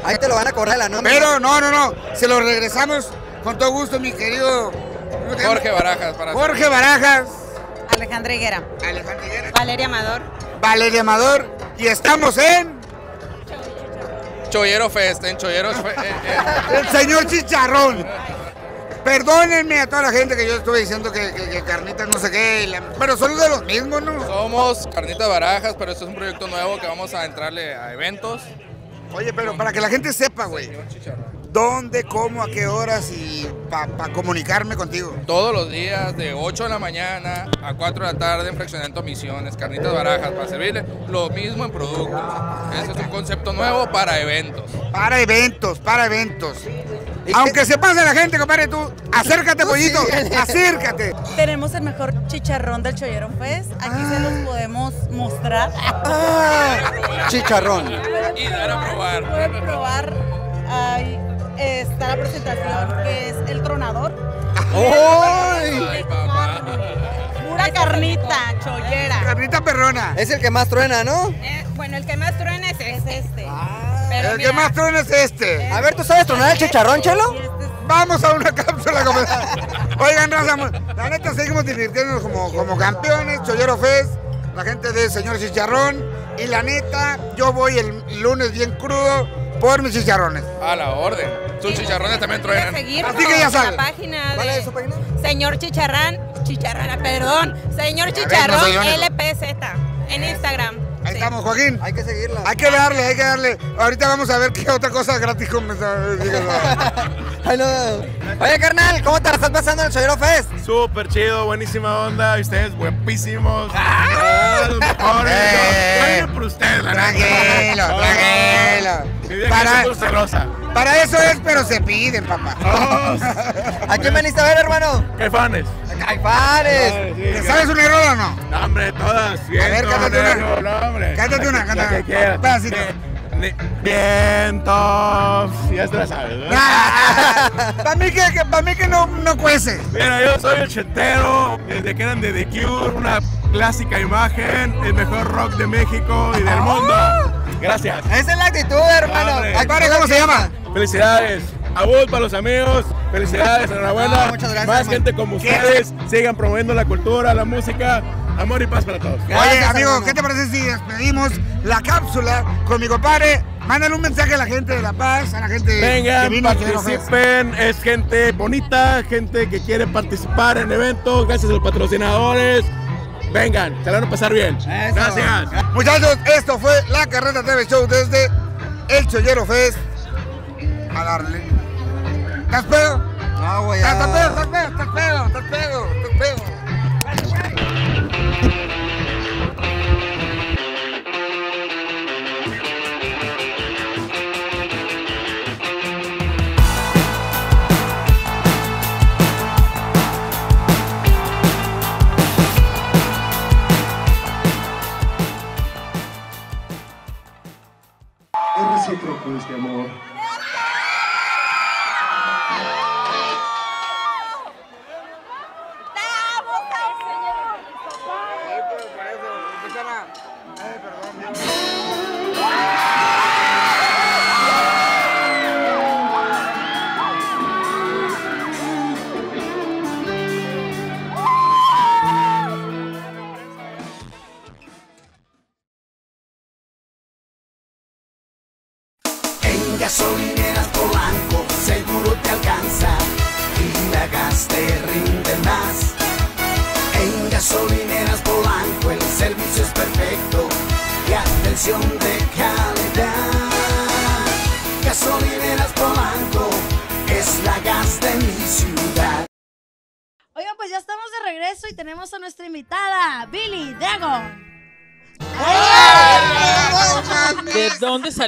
Speaker 4: Ahí te lo van a correr la nómina.
Speaker 3: Pero no, no, no, se lo regresamos con todo gusto, mi querido.
Speaker 6: Jorge Barajas para
Speaker 3: Jorge Barajas,
Speaker 8: Alejandra Higuera.
Speaker 3: Alejandro Higuera,
Speaker 8: Valeria Amador.
Speaker 3: Valeria Amador, y estamos en
Speaker 6: Chollero Fest, en Chollero Fe- eh,
Speaker 3: el señor Chicharrón. Perdónenme a toda la gente que yo estuve diciendo que, que- que carnitas no sé qué, y la- pero son de los mismos, ¿no?
Speaker 6: Somos Carnitas Barajas, pero esto es un proyecto nuevo que vamos a entrarle a eventos.
Speaker 3: Oye, pero para que la gente sepa, güey, dónde, cómo, a qué horas y para comunicarme contigo.
Speaker 6: Todos los días de 8 de la mañana a 4 de la tarde en Fraccionamiento Misiones, Carnitas Barajas, para servirle lo mismo en productos. Ese es un concepto nuevo para eventos.
Speaker 3: Para eventos, para eventos. Aunque se pase la gente, compadre, tú, acércate, pollito, acércate.
Speaker 9: Tenemos el mejor chicharrón del Chollero Fest. Aquí se los podemos mostrar.
Speaker 4: Ah, chicharrón.
Speaker 6: Y dar a probar.
Speaker 9: Pueden probar. Está la presentación que es el tronador.
Speaker 4: ¡Uy!
Speaker 6: Ay.
Speaker 9: Pura carnita, chollera.
Speaker 3: Carnita perrona.
Speaker 4: Es el que más truena, ¿no?
Speaker 8: bueno, el que más truena es
Speaker 9: Es este.
Speaker 8: Pero
Speaker 3: El que más truena es este.
Speaker 4: A ver, ¿tú sabes tronar el chicharrón, chelo?
Speaker 9: Este es
Speaker 3: Vamos a una cápsula. Oigan, raza, la neta seguimos divirtiéndonos como, como campeones, Chollero Fest, la gente de Señor Chicharrón. Y la neta, yo voy el lunes bien crudo por mis chicharrones.
Speaker 6: A la orden. Sus chicharrones también truenan.
Speaker 3: Así que ya
Speaker 8: en
Speaker 3: saben.
Speaker 8: la página
Speaker 4: ¿Cuál
Speaker 8: de
Speaker 4: es su página?
Speaker 8: Señor Chicharrán, Chicharrán, perdón, Señor
Speaker 3: ver,
Speaker 8: Chicharrón
Speaker 3: yo, no.
Speaker 8: LPZ en Instagram.
Speaker 3: Ahí
Speaker 8: Sí.
Speaker 3: estamos, Joaquín.
Speaker 4: Hay que seguirla.
Speaker 3: Hay que darle, hay que darle. Ahorita vamos a ver qué otra cosa gratis
Speaker 4: no. Oye, carnal, ¿cómo te la estás pasando en el Chollero Fest?
Speaker 10: Súper chido, buenísima onda. Y ustedes guapísimos. Ah, los mejores.
Speaker 3: Eh.
Speaker 10: Por ustedes, la.
Speaker 3: Tranquilo, tranquilo. Para-. Para eso es, pero se piden, papá.
Speaker 4: ¿A quién veniste a ver, hermano?
Speaker 10: ¿Qué fanes?
Speaker 4: ¡Caifanes!
Speaker 3: ¿Te ¿Sabes una rola o no?
Speaker 10: No, hombre, todas. Viento,
Speaker 3: ver, cántate una.
Speaker 10: no, hombre.
Speaker 3: Cántate una, cántate una. pedacito.
Speaker 10: Vientos. Ya te la sabes, ¿verdad?
Speaker 3: para mí que, para mí que no, no cuece.
Speaker 10: Mira, yo soy el chetero, desde que eran de The Cure, una clásica imagen, el mejor rock de México y del mundo. Gracias.
Speaker 4: Esa es la actitud, hermano.
Speaker 10: Hombre.
Speaker 4: Actitud
Speaker 3: Padre, ¿cómo se llama?
Speaker 10: Felicidades. Abud para los amigos. Felicidades, enhorabuena.
Speaker 4: Ah, muchas gracias,
Speaker 10: Más
Speaker 4: hermano.
Speaker 10: gente como ustedes. Sigan promoviendo la cultura, la música. Amor y paz para todos.
Speaker 3: Oye, amigo,
Speaker 4: hermano.
Speaker 3: ¿qué te parece si despedimos la cápsula con mi compadre? Mándale un mensaje a la gente de La Paz, a la gente que
Speaker 10: Vengan,
Speaker 3: vino a Chollero Fest.
Speaker 10: participen. Es gente bonita, gente que quiere participar en eventos. Gracias a los patrocinadores. Vengan, se la van a pasar bien. Gracias.
Speaker 3: Muchachos, esto fue la Carreta TV Show desde el Chollero Fest. A darle. ¿Estás pedo?
Speaker 4: No, güey.
Speaker 3: ¿Estás
Speaker 4: ya.
Speaker 3: pedo? ¿Estás pedo? ¿Estás pedo? ¿Estás pedo? ¿Estás pedo?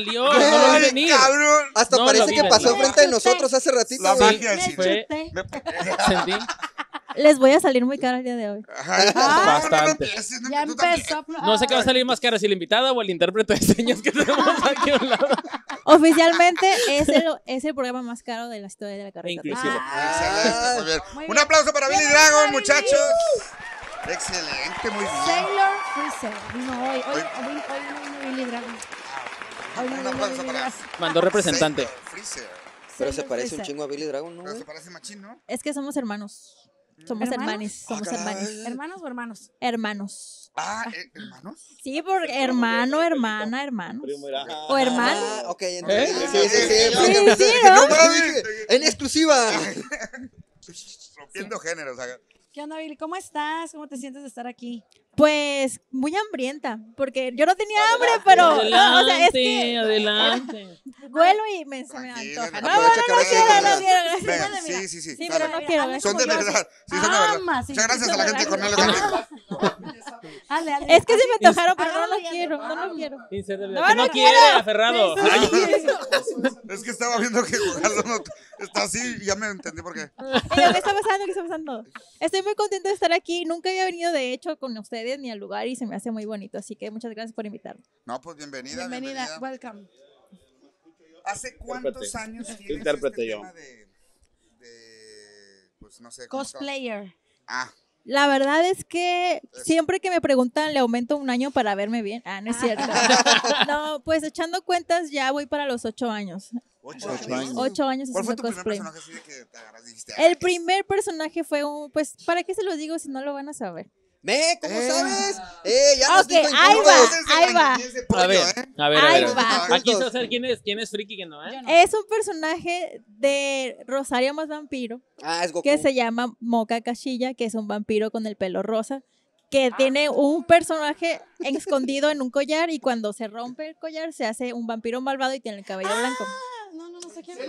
Speaker 2: Salió? No lo vi venir.
Speaker 3: Cabrón.
Speaker 4: Hasta
Speaker 2: No,
Speaker 4: parece que
Speaker 2: venir.
Speaker 4: pasó frente de nosotros hace ratito.
Speaker 3: La magia del cine.
Speaker 2: Sentí.
Speaker 11: Les voy a salir muy caro el día de hoy.
Speaker 2: Bastante.
Speaker 1: Ya empezó.
Speaker 2: No sé qué va a salir más caro, si la invitada o el intérprete de señas que tenemos aquí a un lado.
Speaker 11: Oficialmente es el, es el programa más caro de la historia de la carrera.
Speaker 2: Inclusive.
Speaker 3: Bien. Un aplauso para Billy Dragon, muchachos. Excelente, muy bien.
Speaker 1: Sailor Freezer. Hoy. Hoy, hoy, hoy no. Hoy no
Speaker 3: Un aplauso para.
Speaker 2: Mandó representante.
Speaker 3: Freezer.
Speaker 4: Pero se parece un chingo a Billy Dragon, ¿no?
Speaker 3: Pero
Speaker 4: güey?
Speaker 3: se parece machín, ¿no?
Speaker 11: Es que somos hermanos. Somos
Speaker 1: ¿Hermanos?
Speaker 11: hermanes. Somos
Speaker 3: Ah, caray.
Speaker 11: hermanos.
Speaker 1: ¿Hermanos o hermanos?
Speaker 11: Hermanos.
Speaker 3: Ah, ¿eh, ¿hermanos?
Speaker 11: Sí, por hermano, hermana, hermanos. O hermano.
Speaker 4: Ah, ok, entendí.
Speaker 2: ¿Eh?
Speaker 4: Sí, sí, sí.
Speaker 11: Sí,
Speaker 4: porque-
Speaker 11: sí,
Speaker 4: dije,
Speaker 11: ¿no?
Speaker 4: mames, dije, En exclusiva.
Speaker 3: Rompiendo géneros.
Speaker 1: ¿Qué onda, Billy? ¿Cómo estás? ¿Cómo te sientes de estar aquí?
Speaker 11: Pues muy hambrienta, porque yo no tenía hambre, pero no, o sea, es
Speaker 2: Adelante,
Speaker 11: que
Speaker 2: adelante.
Speaker 11: huelo y me, se me antoja.
Speaker 3: no
Speaker 11: No, no, no, no quiero, no
Speaker 3: sí, sí, sí.
Speaker 11: Sí, pero no quiero.
Speaker 3: Son de verdad. Sí, son de verdad.
Speaker 1: Ama, sí,
Speaker 3: Muchas gracias a la gente con Cornelio.
Speaker 11: Es que sí me antojaron, pero no lo quiero, no lo quiero. No, no
Speaker 2: no quiere,
Speaker 11: quiero.
Speaker 2: aferrado.
Speaker 3: Es que estaba viendo que no- está así y ya me entendí por qué.
Speaker 11: ¿Qué está pasando? ¿Qué está pasando? Estoy muy contenta de estar aquí. Nunca había venido, de hecho, con ustedes ni al lugar y se me hace muy bonito. Así que muchas gracias por invitarme.
Speaker 3: No, pues bienvenida,
Speaker 1: Bienvenida,
Speaker 3: bienvenida.
Speaker 1: welcome.
Speaker 3: ¿Hace cuántos años tienes este
Speaker 5: yo.
Speaker 3: tema de, de, pues no sé. ¿cómo se llama?
Speaker 1: Cosplayer.
Speaker 3: Ah,
Speaker 11: La verdad es que siempre que me preguntan, le aumento un año para verme bien. Ah, no es cierto. No, pues echando cuentas, ya voy para los ocho años.
Speaker 3: ocho,
Speaker 5: Ocho
Speaker 3: años.
Speaker 11: Ocho años
Speaker 3: ¿Cuál fue tu primer
Speaker 11: cosplay.
Speaker 3: personaje así de que te dijiste? "Ah,
Speaker 11: El primer personaje fue un, pues, ¿para qué se los digo si no lo van a saber?
Speaker 4: ¿Me? ¿Cómo
Speaker 3: Eh.
Speaker 4: sabes? Eh, ya nos
Speaker 11: Ok,
Speaker 4: dijo
Speaker 11: ahí
Speaker 4: incómodos.
Speaker 11: va. Ahí va.
Speaker 3: de
Speaker 2: A
Speaker 3: pollo,
Speaker 2: ver,
Speaker 3: ¿eh?
Speaker 2: a ver, a
Speaker 11: Ahí
Speaker 2: ver.
Speaker 11: va.
Speaker 2: Aquí se va a saber quién es, quién es friki y quién no, ¿eh?
Speaker 1: No.
Speaker 11: Es un personaje de Rosario más vampiro
Speaker 4: Ah, es Goku.
Speaker 11: que se llama Moca Cachilla, que es un vampiro con el pelo rosa, que tiene un personaje escondido en un collar y cuando se rompe el collar se hace un vampiro malvado y tiene el cabello blanco.
Speaker 1: Ah, no, no, no sé quién es.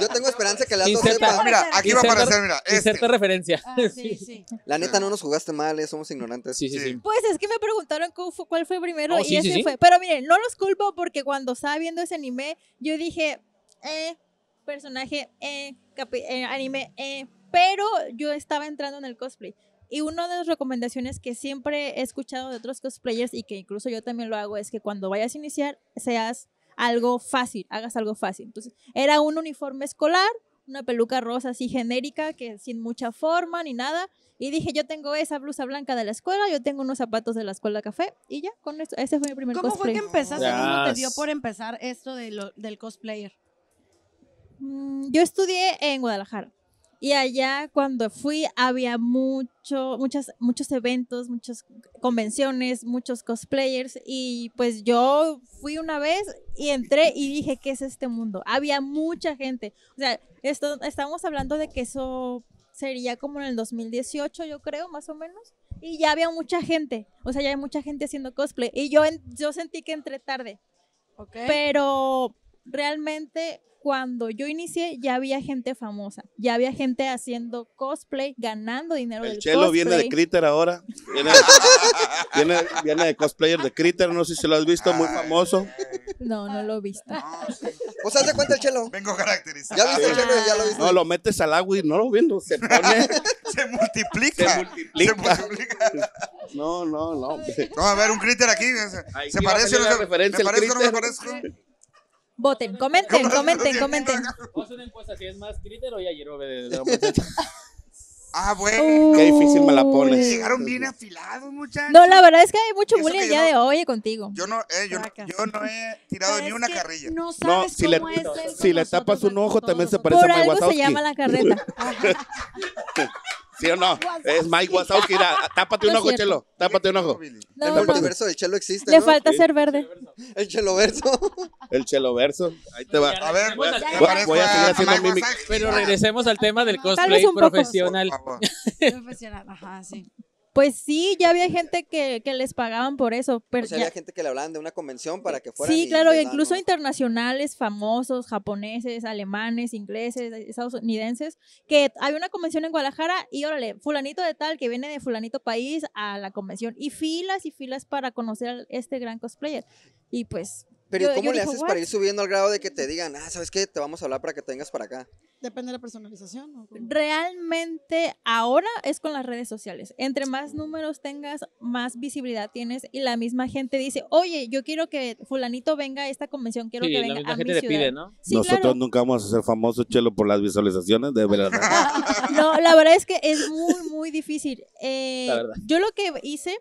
Speaker 4: Yo tengo esperanza que
Speaker 2: Inserta.
Speaker 4: sepa.
Speaker 3: Mira, aquí va a
Speaker 2: Inserta-
Speaker 3: aparecer, mira. Este.
Speaker 2: Inserta referencia.
Speaker 1: Ah, sí, sí.
Speaker 4: La neta, no nos jugaste mal, eh, somos ignorantes.
Speaker 2: Sí, sí,
Speaker 3: Sí.
Speaker 2: sí.
Speaker 11: Pues es que me preguntaron cuál fue primero
Speaker 2: Oh,
Speaker 11: y
Speaker 2: sí,
Speaker 11: ese
Speaker 2: sí.
Speaker 11: fue. Pero miren, no los culpo porque cuando estaba viendo ese anime, yo dije, eh, personaje, eh, capi- eh, anime, eh, pero yo estaba entrando en el cosplay. Y una de las recomendaciones que siempre he escuchado de otros cosplayers y que incluso yo también lo hago es que cuando vayas a iniciar seas algo fácil, hagas algo fácil. Entonces, era un uniforme escolar, una peluca rosa así genérica, que sin mucha forma ni nada. Y dije, yo tengo esa blusa blanca de la escuela, yo tengo unos zapatos de la escuela café y ya, con eso, ese fue mi primer
Speaker 1: ¿Cómo fue
Speaker 11: cosplay.
Speaker 1: que empezaste? ¿Cómo te dio por empezar esto de lo- del cosplayer?
Speaker 11: Mm, Yo estudié en Guadalajara y allá cuando fui había mucho, muchas, muchos eventos, muchas convenciones, muchos cosplayers y pues yo fui una vez y entré y dije, ¿qué es este mundo? Había mucha gente. O sea, esto, estamos hablando de que eso sería como en el 2018, yo creo, más o menos. Y ya había mucha gente, o sea, ya hay mucha gente haciendo cosplay. Y yo, yo sentí que entré tarde.
Speaker 1: ¿Ok?
Speaker 11: Pero realmente cuando yo inicié ya había gente famosa, ya había gente haciendo cosplay, ganando dinero
Speaker 5: El
Speaker 11: del
Speaker 5: Chelo
Speaker 11: cosplay.
Speaker 5: viene de Critter ahora. Viene, viene, viene de cosplayer de Critter, no sé si lo has visto, muy famoso.
Speaker 11: No, no lo he visto.
Speaker 4: Pues haz de cuenta el chelo.
Speaker 3: Vengo caracterizado.
Speaker 4: Ya viste el chelo ya lo viste.
Speaker 5: No, lo metes al agua y no lo viendo, se pone,
Speaker 3: Se multiplica.
Speaker 5: se multiplica.
Speaker 3: Se multiplica.
Speaker 5: No, no, no.
Speaker 3: No, a ver, un critter aquí. ¿Se, se
Speaker 5: sí a
Speaker 3: parece o
Speaker 5: salir
Speaker 3: no se
Speaker 5: referencia,
Speaker 3: ¿Me
Speaker 5: el
Speaker 3: parezco o no me
Speaker 5: critter.
Speaker 11: Voten, comenten, comenten, comenten.
Speaker 2: Una encuesta si es más o Yajiro.
Speaker 3: Ah, bueno.
Speaker 5: Qué difícil me la pones.
Speaker 3: Llegaron bien afilados, muchachos.
Speaker 11: No, la verdad es que hay mucho bullying el día
Speaker 3: no-
Speaker 11: de hoy contigo.
Speaker 3: Yo no, eh, yo, no, yo no he tirado ni
Speaker 1: es
Speaker 3: una carrilla.
Speaker 1: No
Speaker 5: No,
Speaker 1: sabes
Speaker 5: si le,
Speaker 1: cómo es él con
Speaker 5: si le tapas un ojo también se parece a
Speaker 11: Por algo se llama la carreta.
Speaker 5: ¿Sí o no? Es Mike Wazowski. mira, tápate un ojo. Chelo. Tápate un ojo.
Speaker 4: El
Speaker 11: no,
Speaker 4: multiverso del chelo existe,
Speaker 11: le
Speaker 4: ¿no?
Speaker 11: falta
Speaker 5: Sí.
Speaker 11: ser verde.
Speaker 4: El chelo verso.
Speaker 5: El Chelo verso. Ahí te va.
Speaker 3: A ver,
Speaker 2: Voy a-
Speaker 5: seguir
Speaker 3: a
Speaker 5: haciendo mímica.
Speaker 2: Pero regresemos al tema del cosplay profesional.
Speaker 1: Profesional, ajá, sí.
Speaker 11: Pues sí, ya había gente que, que les pagaban por eso. Pero
Speaker 4: O sea,
Speaker 11: ya-
Speaker 4: había gente que le hablaban de una convención para que fueran.
Speaker 11: Sí, claro, incluso internacionales, famosos, japoneses, alemanes, ingleses, estadounidenses, que hay una convención en Guadalajara y órale, fulanito de tal que viene de fulanito país a la convención y filas y filas para conocer a este gran cosplayer. Y pues
Speaker 4: Pero ¿y
Speaker 11: Yo-
Speaker 4: ¿cómo
Speaker 11: yo
Speaker 4: le
Speaker 11: digo,
Speaker 4: haces para ir subiendo al grado de que te digan, ah, ¿sabes qué? Te vamos a hablar para que te vengas para acá.
Speaker 12: Depende de la personalización. ¿o cómo?
Speaker 11: Realmente ahora es con las redes sociales. Entre más números tengas, más visibilidad tienes y la misma gente dice, oye, yo quiero que fulanito venga a esta convención, quiero
Speaker 2: Sí,
Speaker 11: que
Speaker 2: la
Speaker 11: venga
Speaker 2: misma
Speaker 11: a
Speaker 2: gente
Speaker 11: mi
Speaker 2: te
Speaker 11: ciudad.
Speaker 2: pide, ¿no?
Speaker 11: Sí,
Speaker 5: Nosotros
Speaker 11: claro.
Speaker 5: nunca vamos a ser famosos, Chelo, por las visualizaciones, de verdad.
Speaker 11: No, la verdad es que es muy, muy difícil. Eh,
Speaker 5: La verdad.
Speaker 11: Yo lo que hice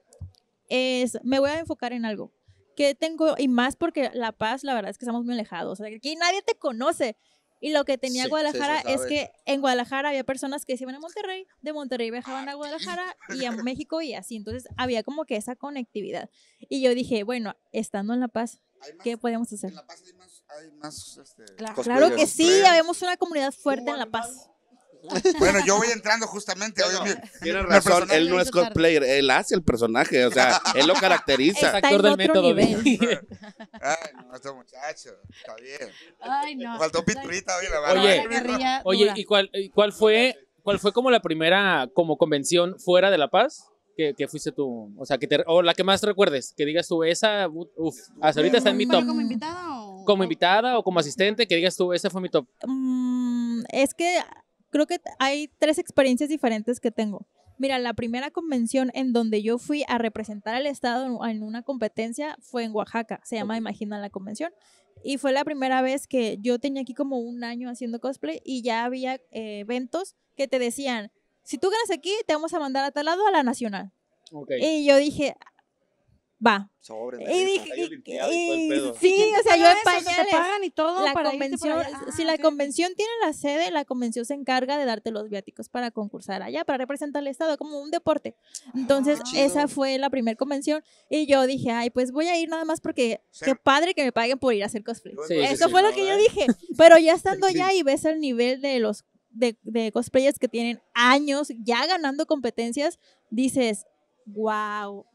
Speaker 11: es, me voy a enfocar en algo que tengo, y más porque La Paz, la verdad es que estamos muy alejados. O sea, aquí nadie te conoce. Y lo que tenía
Speaker 13: Sí,
Speaker 11: Guadalajara
Speaker 13: sí,
Speaker 11: es que en Guadalajara había personas que se iban a Monterrey, de Monterrey viajaban a Guadalajara y a México y así. Entonces había como que esa conectividad. Y yo dije, bueno, estando en La Paz, ¿qué podemos hacer?
Speaker 3: Hay más, este,
Speaker 11: Claro, claro que sí, habemos una comunidad fuerte en La Paz.
Speaker 3: Bueno, yo voy entrando justamente. oye, mi-
Speaker 5: Tienes
Speaker 3: mi
Speaker 5: razón, él no es cosplayer, él hace el personaje, o sea, él lo caracteriza.
Speaker 2: Es actor del método.
Speaker 3: Ay, no, este muchacho, está bien.
Speaker 1: Ay, no.
Speaker 3: Faltó pinturita hoy la barba.
Speaker 2: Oye, oye, ¿y cuál, y cuál fue cuál fue como la primera como convención fuera de La Paz? Que, que fuiste tú, o sea, que te, o la que más recuerdes, que digas tú, esa, uf, hasta ahorita está en mi top.
Speaker 1: ¿Como invitada o...?
Speaker 2: Como invitada o como asistente, que digas tú, esa fue mi top.
Speaker 11: Mm, es que creo que hay tres experiencias diferentes que tengo. Mira, la primera convención en donde yo fui a representar al Estado en- una competencia fue en Oaxaca, se llama Imagina la Convención. Y fue la primera vez que yo tenía aquí como un año haciendo cosplay y ya había eh, eventos que te decían, si tú ganas aquí, te vamos a mandar a tal lado a la nacional. Y yo dije, va.
Speaker 4: Sobre,
Speaker 11: Y dije,
Speaker 5: y
Speaker 11: y- sí,
Speaker 1: ¿Quién te
Speaker 11: o sea, yo en
Speaker 1: ¿te pagan y todo
Speaker 11: La
Speaker 1: para
Speaker 11: convención?
Speaker 1: Ah,
Speaker 11: si la convención tiene la sede, la convención se encarga de darte los viáticos para concursar allá, para representar al Estado, como un deporte. Entonces,
Speaker 13: chido.
Speaker 11: esa fue la primera convención y yo dije, ay, pues voy a ir nada más porque qué padre que me paguen por ir a hacer cosplay.
Speaker 13: Sí,
Speaker 11: Eso
Speaker 13: sí,
Speaker 11: fue lo
Speaker 13: no,
Speaker 11: que yo
Speaker 13: ¿eh?
Speaker 11: dije. Pero ya estando allá y ves el nivel de los de, de cosplayers que tienen años ya ganando competencias, dices, wow,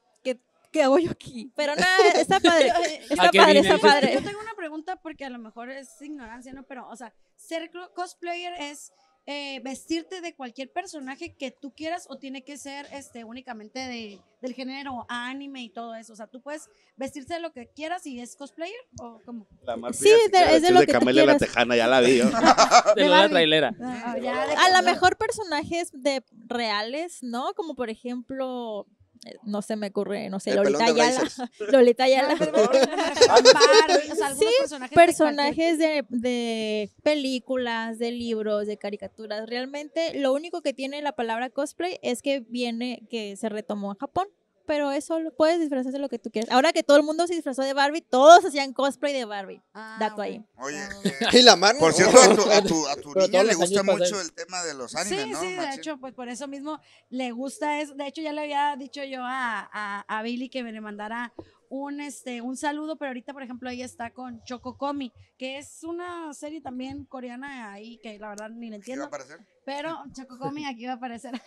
Speaker 11: ¿qué, hago yo aquí? Pero nada, está padre. Está padre, está padre.
Speaker 1: Yo tengo una pregunta porque a lo mejor es ignorancia, ¿no? Pero, o sea, ser cosplayer es eh, vestirte de cualquier personaje que tú quieras o tiene que ser este únicamente de, del género anime y todo eso. O sea, tú puedes vestirte de lo que quieras y es cosplayer o cómo.
Speaker 5: La más
Speaker 11: Sí, de- es de lo
Speaker 5: de
Speaker 11: que tú
Speaker 5: Camelia la
Speaker 11: quieras.
Speaker 5: Tejana, ya la vi. yo.
Speaker 2: De la trailera.
Speaker 1: Ah, ya, de
Speaker 11: A lo mejor personajes de reales, ¿no? Como por ejemplo, no se me ocurre, no sé,
Speaker 13: El
Speaker 11: Lolita Ayala. Lolita Ayala. Sí,
Speaker 1: personajes de
Speaker 11: personajes de, de películas, de libros, de caricaturas. Realmente lo único que tiene la palabra cosplay es que viene, que se retomó en Japón. Pero eso lo puedes disfrazarse de lo que tú quieras. Ahora que todo el mundo se disfrazó de Barbie, todos hacían cosplay de Barbie.
Speaker 1: Ah,
Speaker 11: Dato ahí.
Speaker 3: Oye,
Speaker 4: Y la mano.
Speaker 3: por cierto, a tu, a tu, a tu niña le gusta mucho el tema de los
Speaker 1: Sí,
Speaker 3: animes, ¿no?
Speaker 1: sí, de
Speaker 3: Machín.
Speaker 1: hecho, pues por eso mismo le gusta eso. De hecho, ya le había dicho yo a, a, a Billy que me le mandara un, este, un saludo, pero ahorita, por ejemplo, ella está con Choco Komi, que es una serie también coreana ahí que la verdad ni la
Speaker 3: ¿Qué va a
Speaker 1: entiendo.
Speaker 3: aparecer?
Speaker 1: Pero Choco Komi aquí va a aparecer.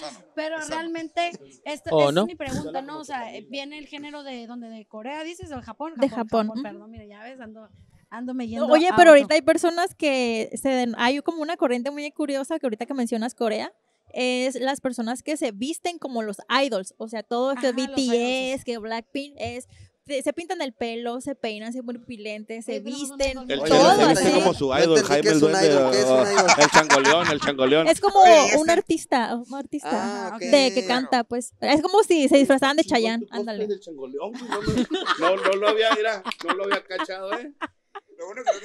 Speaker 3: No.
Speaker 1: Pero realmente, esta
Speaker 2: ¿O
Speaker 1: es
Speaker 2: no?
Speaker 1: mi pregunta, ¿no? O sea, ¿viene el género de donde ¿De Corea, dices? ¿O de Japón?
Speaker 11: De Japón.
Speaker 1: Perdón, mire, ya ves, ando, yendo
Speaker 11: Oye,
Speaker 1: a
Speaker 11: pero ahorita hay personas que se den- hay como una corriente muy curiosa que ahorita que mencionas Corea es las personas que se visten como los idols, o sea, todo que
Speaker 1: Ajá, los
Speaker 11: BTS, que Blackpink es se, pintan el pelo, se peinan, se ponen pupilentes, se visten,
Speaker 5: El
Speaker 11: todo
Speaker 5: se viste
Speaker 11: así.
Speaker 5: como su idol, Jaime el
Speaker 4: es un
Speaker 5: Duende,
Speaker 4: idol, ¿qué es
Speaker 5: el changoleón, el changoleón.
Speaker 11: Es como un
Speaker 3: este-
Speaker 11: artista, un artista
Speaker 4: Ah,
Speaker 11: de que canta, pues. Es como si se disfrazaran de Chayanne, ándale.
Speaker 5: no, no, no lo había, mira, no lo había cachado, ¿eh?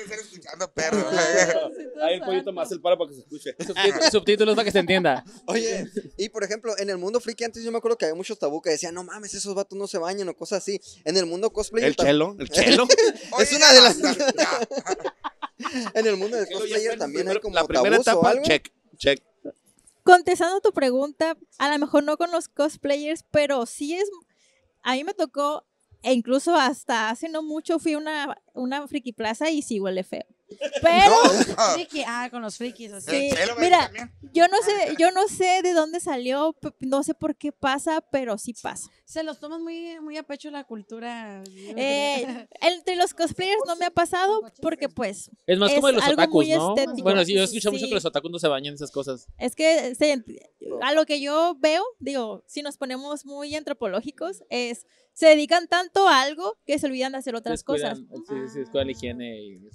Speaker 3: Que están escuchando, perro.
Speaker 5: Ahí el pollito más el paro para que se escuche.
Speaker 2: Subtítulos, subtítulos para que se entienda.
Speaker 4: Oye, y por ejemplo, en el mundo friki antes yo me acuerdo que había muchos tabú que decían, no mames, esos vatos no se bañan o cosas así. En el mundo cosplay.
Speaker 5: El chelo, el chelo.
Speaker 3: Oye,
Speaker 4: es una
Speaker 3: ya
Speaker 4: de las. en el mundo de
Speaker 5: Chelo ya
Speaker 4: cosplayer también hay como
Speaker 5: La primera
Speaker 4: tabús o
Speaker 5: etapa,
Speaker 4: algo.
Speaker 5: check, check.
Speaker 11: Contestando tu pregunta, a lo mejor no con los cosplayers, pero sí es. A mí me tocó, e incluso hasta hace no mucho fui a una, una friki plaza y sí huele feo. Pero.
Speaker 1: Friki, ah, con los frikis, así.
Speaker 11: Sí,
Speaker 3: El Chelo,
Speaker 11: mira, yo no sé, yo no sé de dónde salió, no sé por qué pasa, pero sí pasa.
Speaker 1: Se los toman muy, muy a pecho la cultura.
Speaker 11: Eh, entre los cosplayers no me ha pasado porque pues
Speaker 2: Es más como de los otakus,
Speaker 11: muy
Speaker 2: ¿no?
Speaker 11: estético.
Speaker 2: Bueno, sí, yo escucho mucho
Speaker 11: Sí.
Speaker 2: que los otakus no se bañan en esas cosas.
Speaker 11: Es que a lo que yo veo, digo, si nos ponemos muy antropológicos, es se dedican tanto a algo que se olvidan de hacer otras cosas.
Speaker 2: Sí, sí, descuidan la higiene y...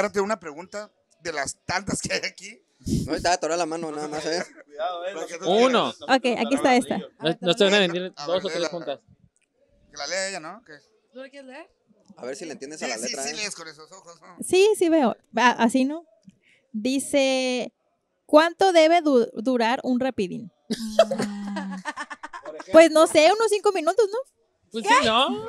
Speaker 3: Agárrate una pregunta de las tantas que hay aquí.
Speaker 4: No, estaba atorada la mano nada más, ¿eh?
Speaker 2: Uno.
Speaker 11: Ok, aquí está esta.
Speaker 2: No, no se van a venir
Speaker 3: A
Speaker 2: dos o tres juntas.
Speaker 3: Que la lea ella, ¿no? ¿Qué?
Speaker 1: ¿Tú lo quieres leer?
Speaker 4: A ver si le entiendes
Speaker 3: Sí,
Speaker 4: a la
Speaker 3: sí,
Speaker 4: letra.
Speaker 3: sí
Speaker 4: ¿eh?
Speaker 3: lees con esos ojos, ¿no?
Speaker 11: Sí, sí veo. Ah, Así, ¿no? Dice, ¿cuánto debe du- durar un rapidín? pues no sé, unos cinco minutos, ¿no?
Speaker 2: Pues sí, ¿no?
Speaker 4: No,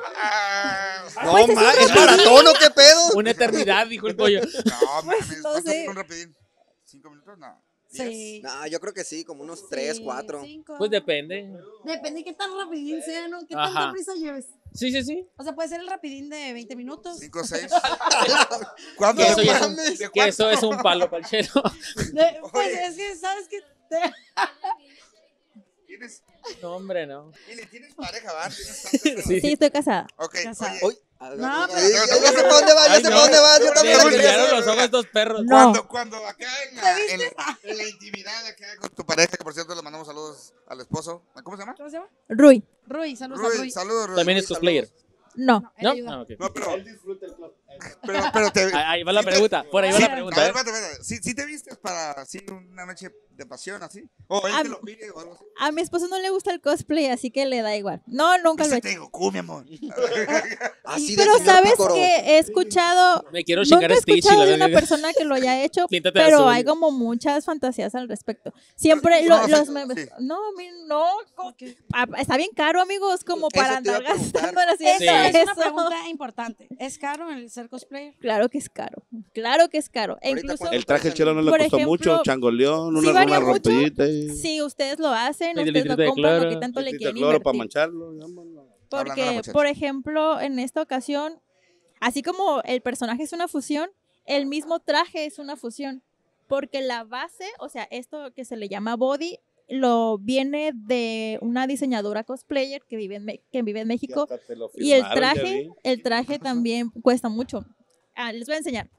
Speaker 11: Pues es
Speaker 4: ma,
Speaker 11: un
Speaker 4: ¿es maratón o qué pedo?
Speaker 2: Una eternidad, dijo el pollo.
Speaker 3: No, mames,
Speaker 11: Pues, no
Speaker 3: ¿cuánto
Speaker 11: sé.
Speaker 3: rapidín? ¿Cinco minutos? No.
Speaker 1: Sí.
Speaker 4: No, yo creo que sí, como unos tres,
Speaker 1: Sí,
Speaker 4: cuatro.
Speaker 1: cinco.
Speaker 2: Pues depende.
Speaker 1: Depende de qué tan rapidín sea, ¿no? ¿Qué
Speaker 2: Ajá.
Speaker 1: tanta prisa lleves?
Speaker 2: Sí, sí, sí.
Speaker 1: O sea, puede ser el rapidín de 20 minutos.
Speaker 3: ¿Cinco, seis? ¿Cuánto
Speaker 2: Que eso,
Speaker 3: de
Speaker 2: ya es un,
Speaker 3: ¿De
Speaker 2: que eso es un palo para el chelo.
Speaker 1: De- pues es que, ¿sabes qué? Te-
Speaker 3: ¿Tienes,
Speaker 2: No, hombre, no.
Speaker 3: Lili, ¿tienes pareja, va? ¿Tienes tantas
Speaker 2: Sí.
Speaker 11: Sí, estoy casada.
Speaker 3: Ok,
Speaker 1: Casada.
Speaker 3: oye,
Speaker 4: Uy, a ver,
Speaker 1: No, pero-
Speaker 4: ya, ya sé para dónde vas, ya
Speaker 2: Ay,
Speaker 4: sé
Speaker 2: no.
Speaker 4: para dónde vas, yo
Speaker 2: Me
Speaker 4: también la hacer.
Speaker 2: los ojos estos perros.
Speaker 11: No.
Speaker 3: Cuando, cuando acá en la, en, en la intimidad, acá con tu pareja, que por cierto le mandamos saludos al esposo. ¿Cómo se llama?
Speaker 1: ¿Cómo se llama?
Speaker 11: Rui,
Speaker 1: Rui, saludos a
Speaker 3: Rui,
Speaker 1: Rui.
Speaker 3: saludos, Rui.
Speaker 2: También es cosplayer.
Speaker 11: no.
Speaker 2: ¿No?
Speaker 1: ayuda.
Speaker 2: Ah, ok.
Speaker 3: No, pero, pero, pero te...
Speaker 2: Ahí ahí va la pregunta. Por ahí va la pregunta. ¿eh?
Speaker 3: espérate, espérate. ¿Sí, sí te vistes para así una noche
Speaker 11: Ah,
Speaker 3: te lo pide o algo así?
Speaker 11: A mi esposo no le gusta el cosplay, así que le da igual. No, nunca lo he
Speaker 3: Ese
Speaker 11: hecho.
Speaker 3: mi amor.
Speaker 4: Así
Speaker 11: Pero sabes que he escuchado,
Speaker 2: Me quiero
Speaker 11: nunca
Speaker 2: chingar
Speaker 11: he
Speaker 2: a
Speaker 11: escuchado de una persona que lo haya hecho, pero
Speaker 2: azul.
Speaker 11: hay como muchas fantasías al respecto. Siempre
Speaker 3: No,
Speaker 11: lo-
Speaker 3: sí,
Speaker 11: los
Speaker 3: sí.
Speaker 11: memes, no, a mí no, que- ah, está bien caro, amigos, como
Speaker 4: Eso
Speaker 11: para
Speaker 4: a
Speaker 11: andar gastando así.
Speaker 1: Esa
Speaker 2: Sí.
Speaker 1: es una
Speaker 11: Eso.
Speaker 1: pregunta importante. ¿Es caro el ser cosplayer?
Speaker 11: Claro que es caro, claro que es caro. E incluso,
Speaker 5: El traje chelo no le costó
Speaker 11: ejemplo,
Speaker 5: mucho, changoleón,
Speaker 11: sí
Speaker 5: una,
Speaker 11: varía
Speaker 5: una y-
Speaker 11: si ustedes lo hacen, ustedes lo compran, lo que tanto le quieren
Speaker 5: cloro para mancharlo.
Speaker 11: Porque, por ejemplo, en esta ocasión, así como el personaje es una fusión, el mismo traje es una fusión. Porque la base, o sea, esto que se le llama body, lo viene de una diseñadora cosplayer que vive en, Me- que vive en México.
Speaker 5: Lo
Speaker 11: Y el traje, el traje también cuesta mucho. Ah, les voy a enseñar.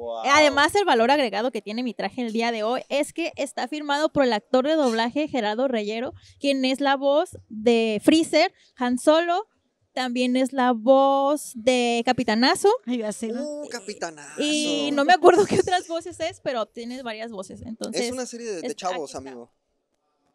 Speaker 5: Wow.
Speaker 11: Además, el valor agregado que tiene mi traje el día de hoy es que está firmado por el actor de doblaje Gerardo Reyero, quien es la voz de Freezer, Han Solo, también es la voz de Capitanazo
Speaker 1: Ay.
Speaker 4: Uh, capitanazo.
Speaker 11: y no me acuerdo qué otras voces es, pero tiene varias voces. Entonces,
Speaker 4: Es una serie de, chavos, amigo.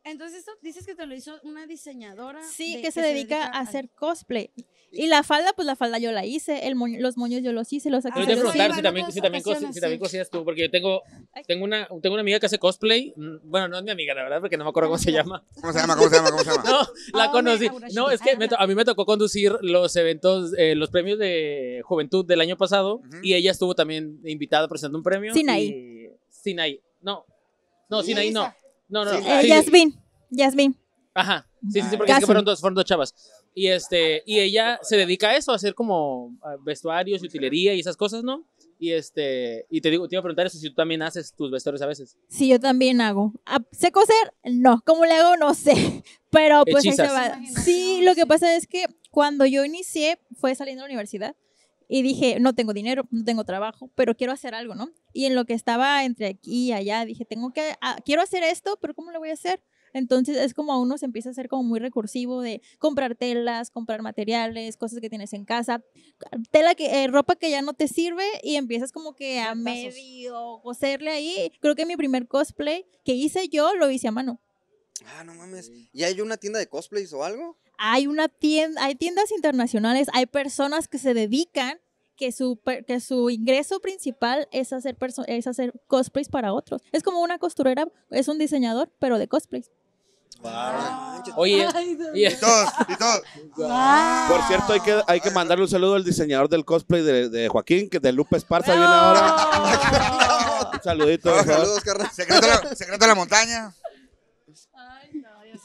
Speaker 1: Entonces, esto dices que te lo hizo una diseñadora.
Speaker 11: sí,
Speaker 1: de-
Speaker 11: que se dedica a
Speaker 1: al-
Speaker 11: hacer cosplay. Y la falda, pues la falda yo la hice, el moño- los moños yo los hice, los
Speaker 2: Yo te iba a
Speaker 11: accesorios.
Speaker 2: preguntar
Speaker 1: sí,
Speaker 2: si también, si también, cosi- si también
Speaker 1: sí.
Speaker 2: cosías tú, porque yo tengo, tengo, una, tengo una amiga que hace cosplay. mm, Bueno, no es mi amiga, la verdad, porque no me acuerdo cómo se llama.
Speaker 3: ¿Cómo se llama? ¿Cómo se llama? ¿Cómo se llama?
Speaker 2: No, la
Speaker 1: Ah,
Speaker 2: conocí. No, es que
Speaker 1: Ah,
Speaker 2: me to- a mí me tocó conducir los eventos, eh, los premios de juventud del año pasado
Speaker 3: Ujú.
Speaker 2: y ella estuvo también invitada presentando un premio.
Speaker 11: Sinaí.
Speaker 2: y- Sinaí. No, no, Sinaí no. No, no, no.
Speaker 11: Eh,
Speaker 2: Sí, sí.
Speaker 11: Yasmín, Yasmín.
Speaker 2: Ajá, sí, sí, sí, porque es que fueron dos, fueron dos chavas. Y este, y ella se dedica a eso, a hacer como ah, vestuarios y utilería y esas cosas, ¿no? Y este, y te digo, te iba a preguntar eso si tú también haces tus vestuarios a veces.
Speaker 11: Sí, yo también hago. Ah, ¿Sé coser? No. ¿Cómo le hago? No sé. Pero pues ahí se
Speaker 2: Hechizas.
Speaker 11: va. Sí, lo que pasa es que cuando yo inicié fue saliendo de la universidad y dije, no tengo dinero, no tengo trabajo, pero quiero hacer algo, ¿no? Y en lo que estaba entre aquí y allá, dije, tengo que, ah, quiero hacer esto, pero ¿cómo lo voy a hacer? Entonces es como uno se empieza a hacer como muy recursivo de comprar telas, comprar materiales, cosas que tienes en casa, tela que, eh, ropa que ya no te sirve y empiezas como que a medio coserle ahí. Creo que mi primer cosplay que hice yo lo hice a mano.
Speaker 4: Ah, no mames. ¿Y hay una tienda de cosplays o algo?
Speaker 11: Hay una tienda, hay tiendas internacionales, hay personas que se dedican que su, que su ingreso principal es hacer, perso- es hacer cosplays para otros. Es como una costurera, es un diseñador, pero de cosplays.
Speaker 2: Oye, y-
Speaker 3: Y todos, y todos.
Speaker 5: Por cierto, hay que, hay que mandarle un saludo al diseñador del cosplay de, de Joaquín, que de Lupe Esparza viene ahora. Un saludito, favor.
Speaker 4: Saludos.
Speaker 3: Secreto la, secreto de la montaña.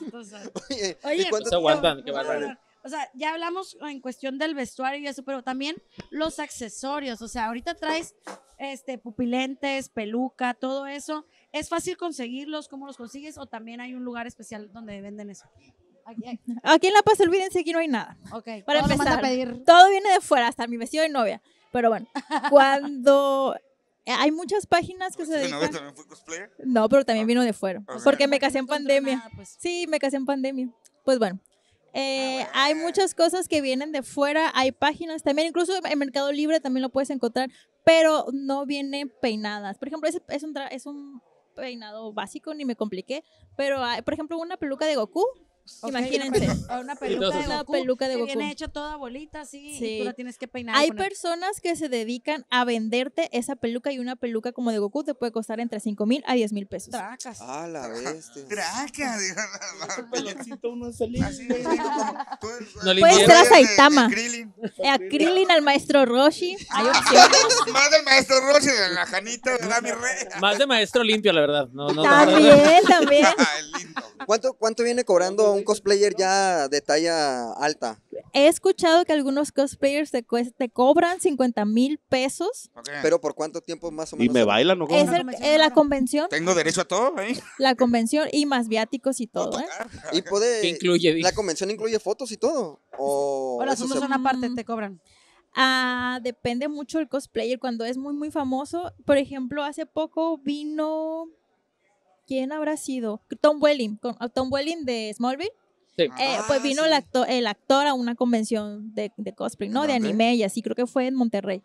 Speaker 4: Oye,
Speaker 1: Oye,
Speaker 4: ¿y cuánto
Speaker 2: se aguantan, qué bárbaro.
Speaker 1: O sea, ya hablamos en cuestión del vestuario y eso, pero también los accesorios. O sea, ahorita traes este pupilentes, peluca, todo eso. ¿Es fácil conseguirlos? ¿Cómo los consigues? ¿O también hay un lugar especial donde venden eso? Aquí, aquí.
Speaker 11: Aquí en La Paz, olvídense que aquí no hay nada.
Speaker 1: Ok.
Speaker 11: Para
Speaker 1: Todo
Speaker 11: empezar,
Speaker 1: a pedir.
Speaker 11: todo viene de fuera, hasta mi vestido de novia. Pero bueno, cuando hay muchas páginas que se
Speaker 3: ¿Tu novia
Speaker 11: dedican.
Speaker 3: también fue cosplayer?
Speaker 11: No, pero también vino de fuera.
Speaker 3: Ok.
Speaker 11: Porque me casé en pandemia.
Speaker 1: nada, pues.
Speaker 11: Sí, me casé en pandemia. Pues bueno, Eh, hay muchas cosas que vienen de fuera, hay páginas también, incluso en Mercado Libre también lo puedes encontrar, pero no vienen peinadas. Por ejemplo, ese es un, es un peinado básico, ni me compliqué, pero hay, por ejemplo, una peluca de Goku, Imagínense.
Speaker 1: Una peluca de
Speaker 11: Una
Speaker 1: Goku.
Speaker 11: peluca de
Speaker 1: que
Speaker 11: Goku.
Speaker 1: viene hecha toda bolita así y
Speaker 11: Sí.
Speaker 1: tú la tienes que peinar.
Speaker 11: Hay personas que se dedican a venderte esa peluca y una peluca como de Goku te puede costar entre 5 mil a 10 mil pesos.
Speaker 1: Tracas.
Speaker 4: Ah, la bestia.
Speaker 3: Traca,
Speaker 5: Un peloncito, uno feliz.
Speaker 2: No le
Speaker 11: Puede ser a
Speaker 2: inviertes.
Speaker 11: Saitama.
Speaker 3: Krillin.
Speaker 11: A Krillin, al maestro Roshi. Hay opciones.
Speaker 3: Más del maestro Roshi de la Janita, ¿verdad, mi rey?
Speaker 2: Más de maestro limpio, la verdad. No, no,
Speaker 11: También, también.
Speaker 4: ¿Cuánto, ¿Cuánto viene cobrando un cosplayer ya de talla alta?
Speaker 11: He escuchado que algunos cosplayers te, cobran 50 mil pesos.
Speaker 4: Pero ¿por cuánto tiempo más o
Speaker 5: Y
Speaker 4: menos?
Speaker 5: me bailan, ¿no?
Speaker 11: Es el- eh, la convención,
Speaker 3: Tengo derecho a todo, ¿eh?
Speaker 11: la convención y más viáticos y todo, ¿eh?
Speaker 4: ¿Y puede,
Speaker 2: ¿Qué incluye?
Speaker 4: ¿La convención incluye fotos y todo? ¿O
Speaker 1: O las son aparte, te cobran.
Speaker 11: Ah, depende mucho del cosplayer. Cuando es muy, muy famoso, por ejemplo, hace poco vino. ¿Quién habrá sido? Tom Welling, con- Tom Welling de Smallville.
Speaker 2: Sí.
Speaker 11: Eh, pues vino el, actor, el actor a una convención de, de cosplay, ¿no? De anime y así, creo que fue en Monterrey.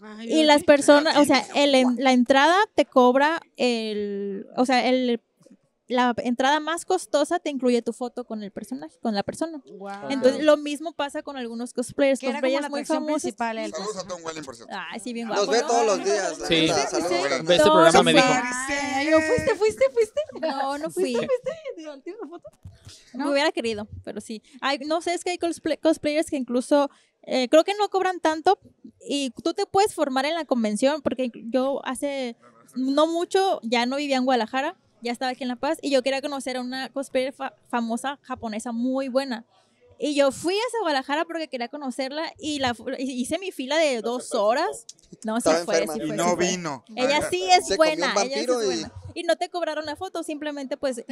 Speaker 1: Ay,
Speaker 11: Y las personas, o sea, el, la entrada te cobra el, o sea, el, la entrada más costosa te incluye tu foto con el personaje, con la persona. Entonces, lo mismo pasa con algunos cosplayers,
Speaker 1: que era como
Speaker 11: cosplayers
Speaker 1: la
Speaker 11: muy famosos.
Speaker 1: principal. El
Speaker 3: Saludos a Tom Welling, por cierto.
Speaker 11: Ay, sí, bien
Speaker 4: Nos
Speaker 11: guapo.
Speaker 4: ve
Speaker 11: ¿no?
Speaker 4: todos los días, la
Speaker 2: Sí. Ve este programa, me dijo.
Speaker 1: Ay, yo, ¿Fuiste, fuiste, fuiste?
Speaker 11: No, no fui.
Speaker 1: ¿tienes la foto?
Speaker 11: Me hubiera querido, pero sí. Hay, no sé, es que hay cosplay- cosplayers que incluso eh, creo que no cobran tanto y tú te puedes formar en la convención porque yo hace no mucho ya no vivía en Guadalajara, ya estaba aquí en La Paz y yo quería conocer a una cosplayer fa- famosa japonesa muy buena. Y yo fui a Guadalajara porque quería conocerla y la y hice mi fila de dos horas. No, sí
Speaker 4: Estaba
Speaker 11: fue, sí fue.
Speaker 3: Y
Speaker 11: sí
Speaker 3: no
Speaker 11: fue.
Speaker 3: vino.
Speaker 11: Ella sí es
Speaker 4: Se
Speaker 11: buena, ella sí es
Speaker 4: y-
Speaker 11: buena. Y no te cobraron la foto, simplemente pues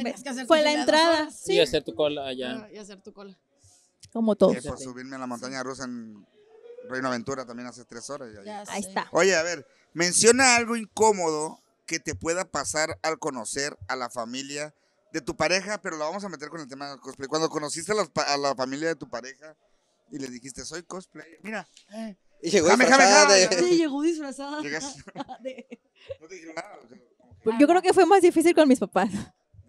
Speaker 11: fue la entrada.
Speaker 1: horas.
Speaker 2: Sí, hacer tu cola allá.
Speaker 1: Ah, Y hacer tu cola.
Speaker 11: Como todos.
Speaker 3: Sí, por subirme a la montaña rusa en Reino Aventura también hace tres horas. y ahí-
Speaker 1: Ya
Speaker 11: Ahí
Speaker 1: sé.
Speaker 11: está.
Speaker 3: Oye, a ver, menciona algo incómodo que te pueda pasar al conocer a la familia de tu pareja, pero lo vamos a meter con el tema del cosplay. Cuando conociste a, los pa- a la familia de tu pareja y le dijiste, soy cosplayer. Mira, eh,
Speaker 4: Y llegó
Speaker 3: Jame, jame,
Speaker 4: disfrazada
Speaker 3: jame.
Speaker 4: de...
Speaker 1: Sí, llegó disfrazada.
Speaker 3: llegas.
Speaker 1: de-
Speaker 3: No te dijeron nada. o sea,
Speaker 11: Pues Yo creo que fue más difícil con mis papás.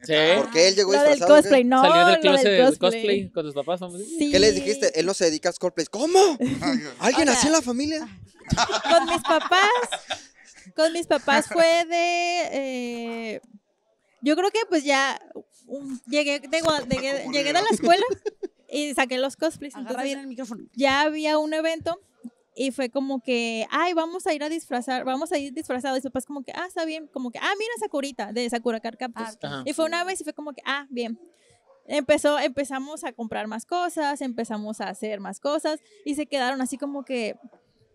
Speaker 2: Sí.
Speaker 4: ¿Por qué él llegó
Speaker 11: Lo del
Speaker 4: disfrazado? qué?
Speaker 11: cosplay, no.
Speaker 2: Salió del
Speaker 11: lo
Speaker 2: closet
Speaker 11: del
Speaker 2: del
Speaker 11: cosplay.
Speaker 2: cosplay con tus papás.
Speaker 11: Sí.
Speaker 4: ¿Qué les dijiste? Él no se dedica a cosplays. ¿Cómo? ¿Alguien
Speaker 11: O sea,
Speaker 4: así en la familia?
Speaker 11: Con mis papás. Con mis papás fue de. eh, yo creo que pues ya. um, llegué, de, Gua- llegué, llegué de la escuela y saqué los cosplays. Entonces,
Speaker 1: bien el micrófono.
Speaker 11: ya había un evento y fue como que, ay, vamos a ir a disfrazar, vamos a ir disfrazados. Y mis papás como que, ah, está bien, como que, ah, mira Sakurita, de Sakura Captors.
Speaker 1: Ah.
Speaker 11: Y fue una vez y fue como que, ah, bien. Empezó, empezamos a comprar más cosas, empezamos a hacer más cosas y se quedaron así como que,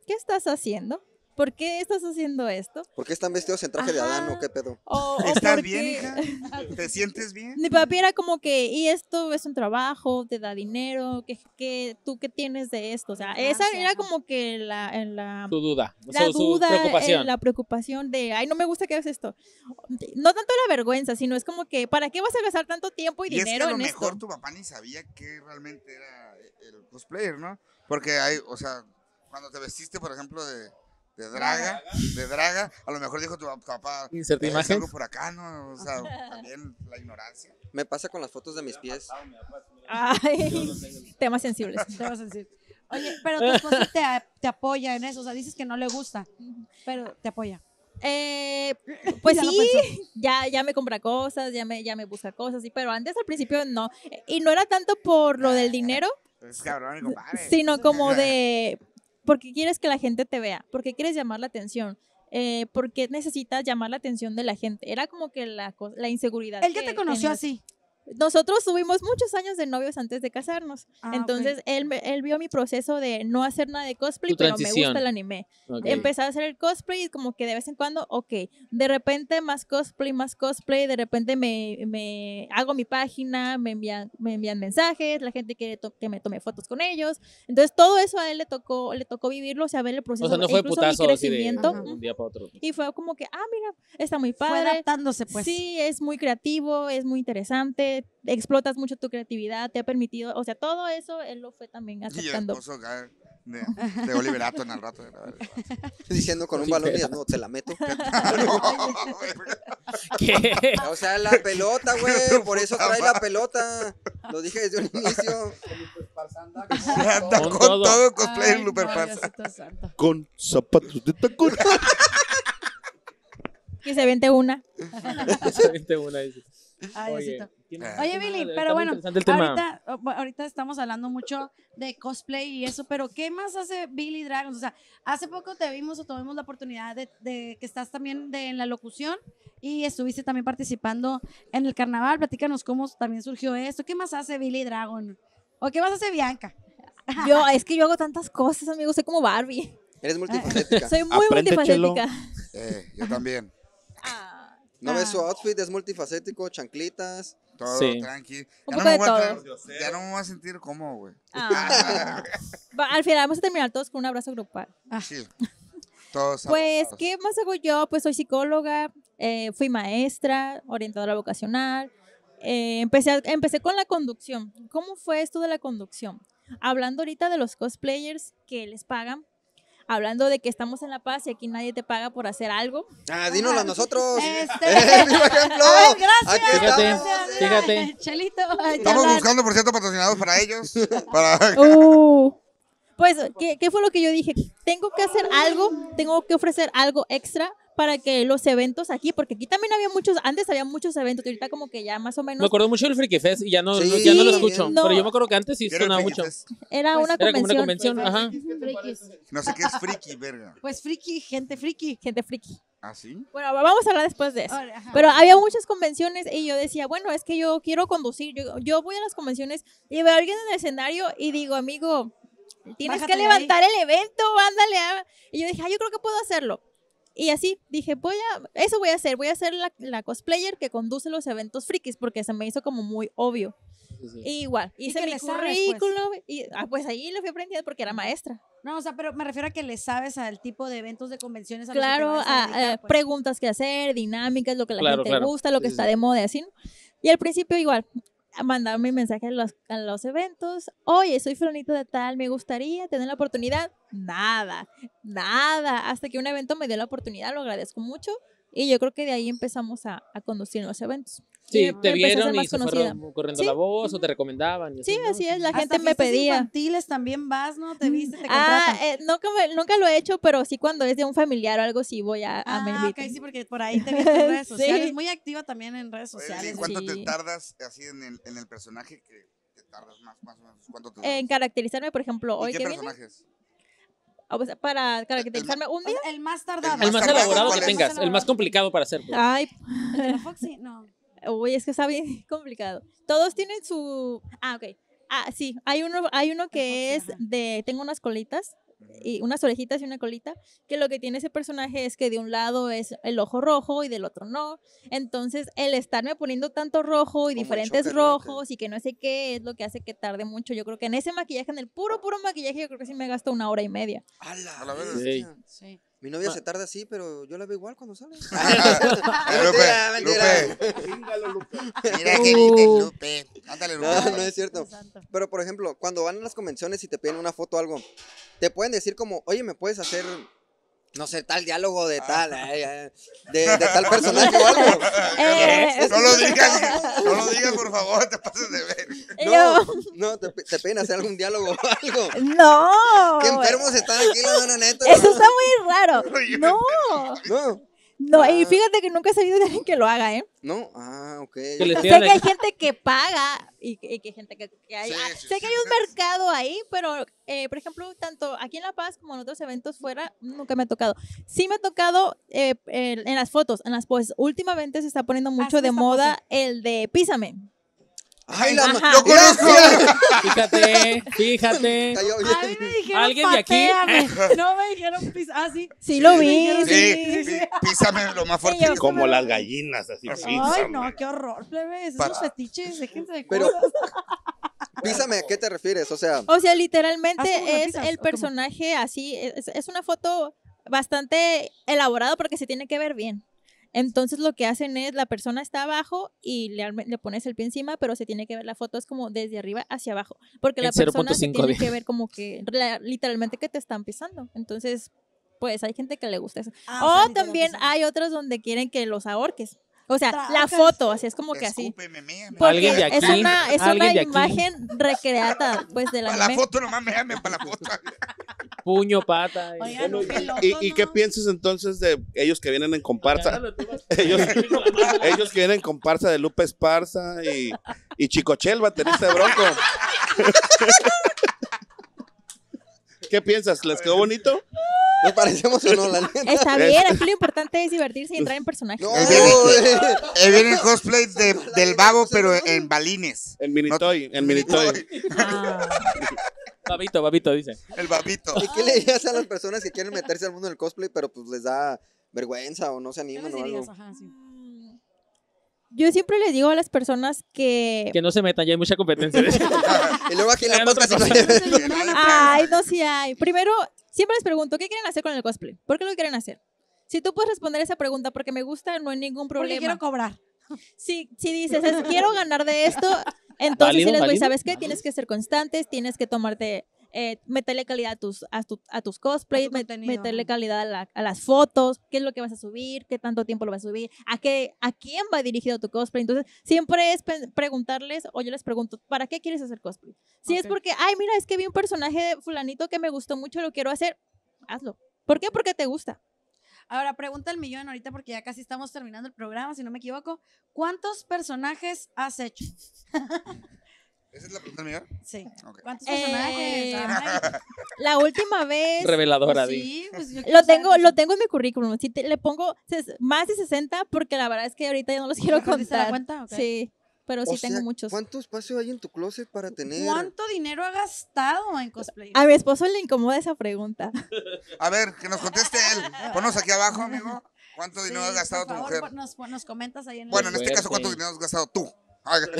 Speaker 11: ¿qué estás haciendo? ¿Por qué estás haciendo esto?
Speaker 4: ¿Por qué están vestidos en traje de Adán o qué pedo?
Speaker 11: O, o
Speaker 3: ¿Estás bien,
Speaker 11: qué-
Speaker 3: hija? ¿Te sientes bien?
Speaker 11: Mi papi era como que, y esto es un trabajo, te da dinero, que, que tú qué tienes de esto. O sea, esa
Speaker 1: Gracias,
Speaker 11: era como que la, la,
Speaker 2: Su duda.
Speaker 11: la
Speaker 2: su, su
Speaker 11: duda, eh,
Speaker 2: preocupación.
Speaker 11: la preocupación de, ay, no me gusta que hagas esto. No tanto la vergüenza, sino es como que, ¿para qué vas a gastar tanto tiempo y,
Speaker 3: Y es que
Speaker 11: dinero
Speaker 3: a lo
Speaker 11: en
Speaker 3: mejor
Speaker 11: esto?
Speaker 3: tu papá ni sabía que realmente era el cosplayer, ¿no? Porque hay, o sea, cuando te vestiste, por ejemplo, de, de draga, de draga, a lo mejor dijo tu, papá,
Speaker 2: Inserte
Speaker 3: "Eh,
Speaker 2: imagen.
Speaker 3: por acá, ¿no? O sea, también la ignorancia.
Speaker 4: Me pasa con las fotos de mis pies.
Speaker 11: Ay, temas sensibles.
Speaker 1: Te vas a decir. Oye, pero tu esposo te, apoya en eso. O sea, dices que no le gusta, pero te apoya.
Speaker 11: Eh, pues
Speaker 1: Ya
Speaker 11: sí, ya, ya me compra cosas, ya me, ya me busca cosas, sí, pero antes al principio no. Y no era tanto por lo del dinero,
Speaker 3: Es cabrón, compadre.
Speaker 11: sino como de, porque quieres que la gente te vea, porque quieres llamar la atención, eh, porque necesitas llamar la atención de la gente. Era como que la, la inseguridad.
Speaker 1: Él ya
Speaker 11: que
Speaker 1: te conoció así.
Speaker 11: Nosotros tuvimos muchos años de novios antes de casarnos.
Speaker 1: Ah,
Speaker 11: Entonces,
Speaker 1: ok.
Speaker 11: él, me- él vio mi proceso de no hacer nada de cosplay, pero me gusta el anime.
Speaker 2: Ok.
Speaker 11: Empecé a hacer el cosplay y como que de vez en cuando, ok, de repente más cosplay, más cosplay, de repente me, me hago mi página, me envían, me envían mensajes, la gente quiere que me tome fotos con ellos. Entonces todo eso a él le tocó, le tocó vivirlo, o sea, ver el proceso,
Speaker 2: O sea, no fue
Speaker 11: incluso
Speaker 2: putazo
Speaker 11: mi
Speaker 2: así de
Speaker 11: crecimiento.
Speaker 2: de un día para otro.
Speaker 11: Y fue como que, ah, mira, está muy
Speaker 1: Fue
Speaker 11: padre.
Speaker 1: adaptándose, pues.
Speaker 11: Sí, es muy creativo, es muy interesante, eh, explotas mucho tu creatividad, te ha permitido, o sea, todo eso él lo fue también
Speaker 3: Y el
Speaker 11: aceptando.
Speaker 3: esposo acá de, de Oliver Atom al rato.
Speaker 4: Diciendo con un balón y no, te la meto.
Speaker 2: ¿Qué?
Speaker 4: O sea, la pelota, güey. Por eso trae la pelota. Lo dije desde un inicio.
Speaker 3: Anda
Speaker 2: Con
Speaker 3: con,
Speaker 2: todo.
Speaker 3: todo, cosplay
Speaker 1: santo.
Speaker 5: Con zapatos de tacón.
Speaker 11: Que se vente una.
Speaker 2: Excelente una, dice.
Speaker 1: Ay,
Speaker 2: Oye,
Speaker 1: Diosito.
Speaker 2: ¿quién más?
Speaker 1: Oye, Billy, pero bueno, ahorita, ahorita estamos hablando mucho de cosplay y eso, pero ¿qué más hace Billy Dragons? O sea, hace poco te vimos o tuvimos la oportunidad de, de que estás también de, en la locución y estuviste también participando en el carnaval. Platícanos cómo también surgió esto. ¿Qué más hace Billy Dragon? ¿O qué más hace Bianca?
Speaker 11: Yo, es que yo hago tantas cosas, amigo, soy como Barbie.
Speaker 4: Eres multifacética.
Speaker 11: Soy muy
Speaker 5: Aprende, Chelo.
Speaker 11: multifacética.
Speaker 3: Eh, yo también.
Speaker 4: ¿No ves su outfit? Es multifacético, chanclitas.
Speaker 3: Todo
Speaker 2: Sí.
Speaker 3: tranqui. Ya no, me voy a
Speaker 11: todo.
Speaker 3: tra- ya no me voy a sentir cómodo, güey.
Speaker 11: Ah. Al final vamos a terminar todos con un abrazo grupal.
Speaker 3: Sí. Todos
Speaker 11: Pues,
Speaker 3: abrazados.
Speaker 11: ¿qué más hago yo? Pues soy psicóloga, eh, fui maestra, orientadora vocacional. eh, empecé, a- empecé con la conducción. ¿Cómo fue esto de la conducción? Hablando ahorita de los cosplayers que les pagan, hablando de que estamos en La Paz y aquí nadie te paga por hacer algo.
Speaker 4: Ah, dínoslo a nosotros.
Speaker 1: Este-
Speaker 4: ¡Eh, vivo ejemplo!
Speaker 1: Ay, gracias.
Speaker 2: Fíjate,
Speaker 4: estamos.
Speaker 2: fíjate.
Speaker 1: Chelito.
Speaker 3: Estamos buscando, por cierto, patrocinados para ellos. Para...
Speaker 11: Uh, pues, ¿qué, ¿qué fue lo que yo dije? Tengo que hacer algo, tengo que ofrecer algo extra para que los eventos aquí, porque aquí también había muchos, antes había muchos eventos, y ahorita como que ya más o menos
Speaker 2: Me acuerdo mucho del Freaky Fest y ya no,
Speaker 4: Sí,
Speaker 2: ya no lo escucho.
Speaker 11: No.
Speaker 2: Pero yo me acuerdo que antes sí sonaba mucho.
Speaker 11: Era una
Speaker 2: Era como una
Speaker 11: convención.
Speaker 2: convención, ajá.
Speaker 3: No sé qué es friki, verga.
Speaker 1: Pues friki, gente friki.
Speaker 11: Gente friki.
Speaker 3: ¿Ah, sí?
Speaker 11: Bueno, vamos a hablar después de eso.
Speaker 1: Ajá.
Speaker 11: Pero había muchas convenciones y yo decía, bueno, es que yo quiero conducir. Yo, yo voy a las convenciones y veo a alguien en el escenario y digo, amigo, tienes
Speaker 1: Bájate
Speaker 11: que
Speaker 1: de ahí.
Speaker 11: levantar el evento, ándale. ah". Y yo dije, ah, yo creo que puedo hacerlo. Y así dije, voy a, eso voy a hacer, voy a ser la, la cosplayer que conduce los eventos frikis porque se me hizo como muy obvio.
Speaker 2: Sí, sí.
Speaker 11: Y igual,
Speaker 1: Y
Speaker 11: hice
Speaker 1: que
Speaker 11: mi
Speaker 1: le sabes, pues.
Speaker 11: currículum y ah, pues ahí le fui aprendiendo porque era maestra.
Speaker 1: No, o sea, pero me refiero a que le sabes al tipo de eventos de convenciones. A los que te
Speaker 11: Claro,
Speaker 1: vas a
Speaker 11: a-
Speaker 1: dedicar,
Speaker 11: a
Speaker 1: pues.
Speaker 11: preguntas que hacer, dinámicas, lo que la
Speaker 2: Claro,
Speaker 11: gente
Speaker 2: claro.
Speaker 11: gusta, lo que
Speaker 2: Sí,
Speaker 11: está
Speaker 2: sí.
Speaker 11: de moda, y así. ¿no? Y al principio igual, mandaba mi mensaje a los, a los eventos, oye, soy fulanito de tal, me gustaría tener la oportunidad. Nada, nada, hasta que un evento me dio la oportunidad, lo agradezco mucho. Y yo creo que de ahí empezamos a, a conducir los eventos.
Speaker 2: Sí,
Speaker 11: Y
Speaker 2: te
Speaker 11: a ser
Speaker 2: vieron y se fueron corriendo
Speaker 11: Sí.
Speaker 2: la voz o te recomendaban. y
Speaker 11: Sí,
Speaker 2: ¿no?
Speaker 11: así es, la
Speaker 1: Hasta
Speaker 11: gente me pedía.
Speaker 1: infantiles también vas, ¿no? Te viste, te
Speaker 11: Ah,
Speaker 1: contratan.
Speaker 11: eh, nunca, me- nunca lo he hecho, pero sí cuando es de un familiar o algo, sí voy a, a me
Speaker 1: Ah, ok,
Speaker 11: invitan.
Speaker 1: sí, porque por ahí te en redes
Speaker 11: Sí.
Speaker 1: sociales. Muy activa también en redes
Speaker 3: Oye,
Speaker 1: sociales.
Speaker 3: ¿y ¿Cuánto
Speaker 11: sí.
Speaker 3: te tardas así en el, en el personaje? Que te tardas más, más o menos. ¿Cuánto te
Speaker 11: En caracterizarme, por ejemplo,
Speaker 3: ¿Y
Speaker 11: hoy
Speaker 3: qué
Speaker 11: que viene,
Speaker 3: personajes?
Speaker 11: ah, pues, para caracterizarme un
Speaker 1: O
Speaker 11: día.
Speaker 1: sea, el más tardado.
Speaker 2: El más
Speaker 3: tardado,
Speaker 2: elaborado
Speaker 3: ¿cuál
Speaker 2: que
Speaker 3: es?
Speaker 2: tengas, el más complicado para hacer. pues.
Speaker 11: Ay,
Speaker 1: ¿El de Foxy? No.
Speaker 11: uy, es que está bien complicado. Todos tienen su. Ah, ok. Ah, sí, hay uno, hay uno que es
Speaker 1: Foxy, ajá.
Speaker 11: de. Tengo unas colitas. Y unas orejitas y una colita, que lo que tiene ese personaje es que de un lado es el ojo rojo y del otro no. Entonces, el estarme poniendo tanto rojo y
Speaker 4: Como
Speaker 11: diferentes rojos y que no sé qué es lo que hace que tarde mucho. Yo creo que en ese maquillaje, en el puro, puro maquillaje, yo creo que sí me gasto una hora y media.
Speaker 4: ¡Hala!
Speaker 3: A la verga.
Speaker 4: bestia!
Speaker 1: Sí.
Speaker 4: Mi novia se tarda así, pero yo la veo igual cuando sale.
Speaker 3: Eh, Lupe,
Speaker 4: mentira.
Speaker 3: Lupe. Mira qué
Speaker 11: Uh.
Speaker 3: Lupe. Ándale, Lupe.
Speaker 4: No, no es cierto. Pero, por ejemplo, cuando van a las convenciones y te piden una foto o algo, te pueden decir como, oye, ¿me puedes hacer, no sé, tal diálogo de tal, ay, ay, de, de tal personaje o algo?
Speaker 11: Eh,
Speaker 3: No lo digas, no lo digas, por favor, te pases de ver.
Speaker 4: No, no, te, te piden hacer algún diálogo o algo.
Speaker 11: No.
Speaker 4: Qué enfermos están aquí, la mano neta.
Speaker 11: Eso está muy raro. No.
Speaker 4: No,
Speaker 11: No, y
Speaker 4: Ah.
Speaker 11: fíjate que nunca he sabido de alguien que lo haga, ¿eh?
Speaker 4: no, ah, ok.
Speaker 2: Que
Speaker 11: sé que hay gente que paga y, que- y que hay gente que, que hay.
Speaker 3: Sí,
Speaker 11: ah,
Speaker 3: sí,
Speaker 11: sé
Speaker 3: sí.
Speaker 11: que hay un mercado ahí, pero, eh, por ejemplo, tanto aquí en La Paz como en otros eventos fuera, nunca me ha tocado. Sí me ha tocado eh, en, en las fotos, en las poses. Últimamente se está poniendo mucho de moda el de Písame.
Speaker 4: Ay, la
Speaker 11: Ajá.
Speaker 3: Yo conozco.
Speaker 2: Fíjate, fíjate.
Speaker 4: cayó
Speaker 1: A mí me dijeron
Speaker 2: ¿Alguien de aquí?
Speaker 1: pateame. No me dijeron pis. Ah, sí.
Speaker 11: Sí, lo vi.
Speaker 3: Sí,
Speaker 11: sí.
Speaker 3: pí- písame lo más fuerte.
Speaker 11: Sí,
Speaker 5: Como las gallinas, así
Speaker 3: Ay,
Speaker 1: Ay, no, qué horror, plebes.
Speaker 3: Para-
Speaker 1: Esos fetiches, déjense de
Speaker 4: Pero-
Speaker 1: cosas.
Speaker 4: Písame, ¿a qué te refieres? O sea,
Speaker 11: O sea,
Speaker 1: ¿Haz
Speaker 11: literalmente es el personaje así, es, es una foto bastante elaborada porque se tiene que ver bien. Entonces lo que hacen es, la persona está abajo y le, pones el pie encima, pero se tiene que ver la foto, es como desde arriba hacia abajo. Porque la persona se
Speaker 2: 0.5
Speaker 11: tiene que ver como que la- literalmente que te están pisando. Entonces, pues hay gente que le gusta eso.
Speaker 12: Ah, o
Speaker 11: también hay otros donde quieren que los ahorques. O sea, la foto, así es como que así.
Speaker 3: Escúpeme, mía,
Speaker 11: Porque
Speaker 2: de
Speaker 11: es
Speaker 2: aquí,
Speaker 11: una, es una
Speaker 2: de aquí.
Speaker 11: imagen recreada, pues, de la
Speaker 3: Para la foto nomás me llamen para la foto.
Speaker 2: Puño, pata. y-
Speaker 1: Oigan, no, qué locos,
Speaker 5: ¿Y, y qué
Speaker 1: ¿no?
Speaker 5: piensas entonces de ellos que vienen en comparsa? Ellos, ellos que vienen en comparsa de Lupe Esparza y, y Chicochel, baterista de Bronco. ¿Qué piensas? ¿Les quedó bonito?
Speaker 4: Nos parecemos o no, la neta.
Speaker 11: Está bien, aquí lo importante es divertirse y entrar en personaje.
Speaker 4: No,
Speaker 3: Él viene,
Speaker 4: güey.
Speaker 3: él viene en cosplay de- del babo, pero en balines.
Speaker 5: En Minitoy, en Minitoy.
Speaker 2: Babito, babito, dice.
Speaker 3: El babito.
Speaker 4: ¿Y qué le dirías a las personas que quieren meterse al mundo del cosplay, pero pues les da vergüenza o no se
Speaker 1: ¿Qué
Speaker 4: animan o algo?
Speaker 1: dirías? Ajá, sí.
Speaker 11: Yo siempre les digo a las personas que...
Speaker 2: Que no se metan, ya hay mucha competencia.
Speaker 4: Y luego aquí en la podcast
Speaker 11: Ay, no, sí hay. Primero, siempre les pregunto, ¿qué quieren hacer con el cosplay? ¿Por qué lo quieren hacer? Si tú puedes responder esa pregunta porque me gusta, no hay ningún
Speaker 1: Porque
Speaker 11: problema.
Speaker 1: quiero cobrar.
Speaker 11: Si, si dices, es, quiero ganar de esto, entonces sí les voy. ¿sabes qué? Tienes que ser constantes, tienes que tomarte, eh, meterle calidad a tus, a, tu- a tus cosplays,
Speaker 1: A tu
Speaker 11: meterle calidad a, la- a las fotos, qué es lo que vas a subir, qué tanto tiempo lo vas a subir, a, qué, a quién va dirigido tu cosplay. Entonces, siempre es preguntarles, o yo les pregunto, ¿para qué quieres hacer cosplay? Si es
Speaker 1: Ok.
Speaker 11: porque, ay, mira, es que vi un personaje de fulanito que me gustó mucho, lo quiero hacer, hazlo. ¿Por qué? Porque te gusta.
Speaker 1: Ahora, pregunta el millón ahorita porque ya casi estamos terminando el programa, si no me equivoco. ¿Cuántos personajes has hecho?
Speaker 3: ¿Esa es la pregunta mía?
Speaker 1: Sí. ¿Cuántos
Speaker 11: Eh,
Speaker 1: personajes?
Speaker 11: La última vez...
Speaker 2: Reveladora, di.
Speaker 1: sí, pues yo
Speaker 11: Lo tengo,
Speaker 1: cuántos-
Speaker 11: lo tengo en mi currículum. Si te- le pongo más de 60 porque la verdad es que ahorita ya no los quiero
Speaker 1: ¿Ya perdiste la
Speaker 11: contar.
Speaker 1: cuenta? Ok.
Speaker 11: Sí, pero sí
Speaker 4: O sea,
Speaker 11: tengo muchos.
Speaker 4: ¿Cuánto espacio hay en tu closet para tener?
Speaker 1: ¿Cuánto dinero ha gastado en cosplay?
Speaker 11: A mi esposo le incomoda esa pregunta.
Speaker 3: A ver, que nos conteste él. Ponnos aquí abajo, amigo. ¿Cuánto dinero has gastado
Speaker 1: por
Speaker 3: tu mujer?
Speaker 1: Nos, nos comentas ahí en el...
Speaker 3: Bueno, en este caso. ¿cuánto dinero has gastado tú?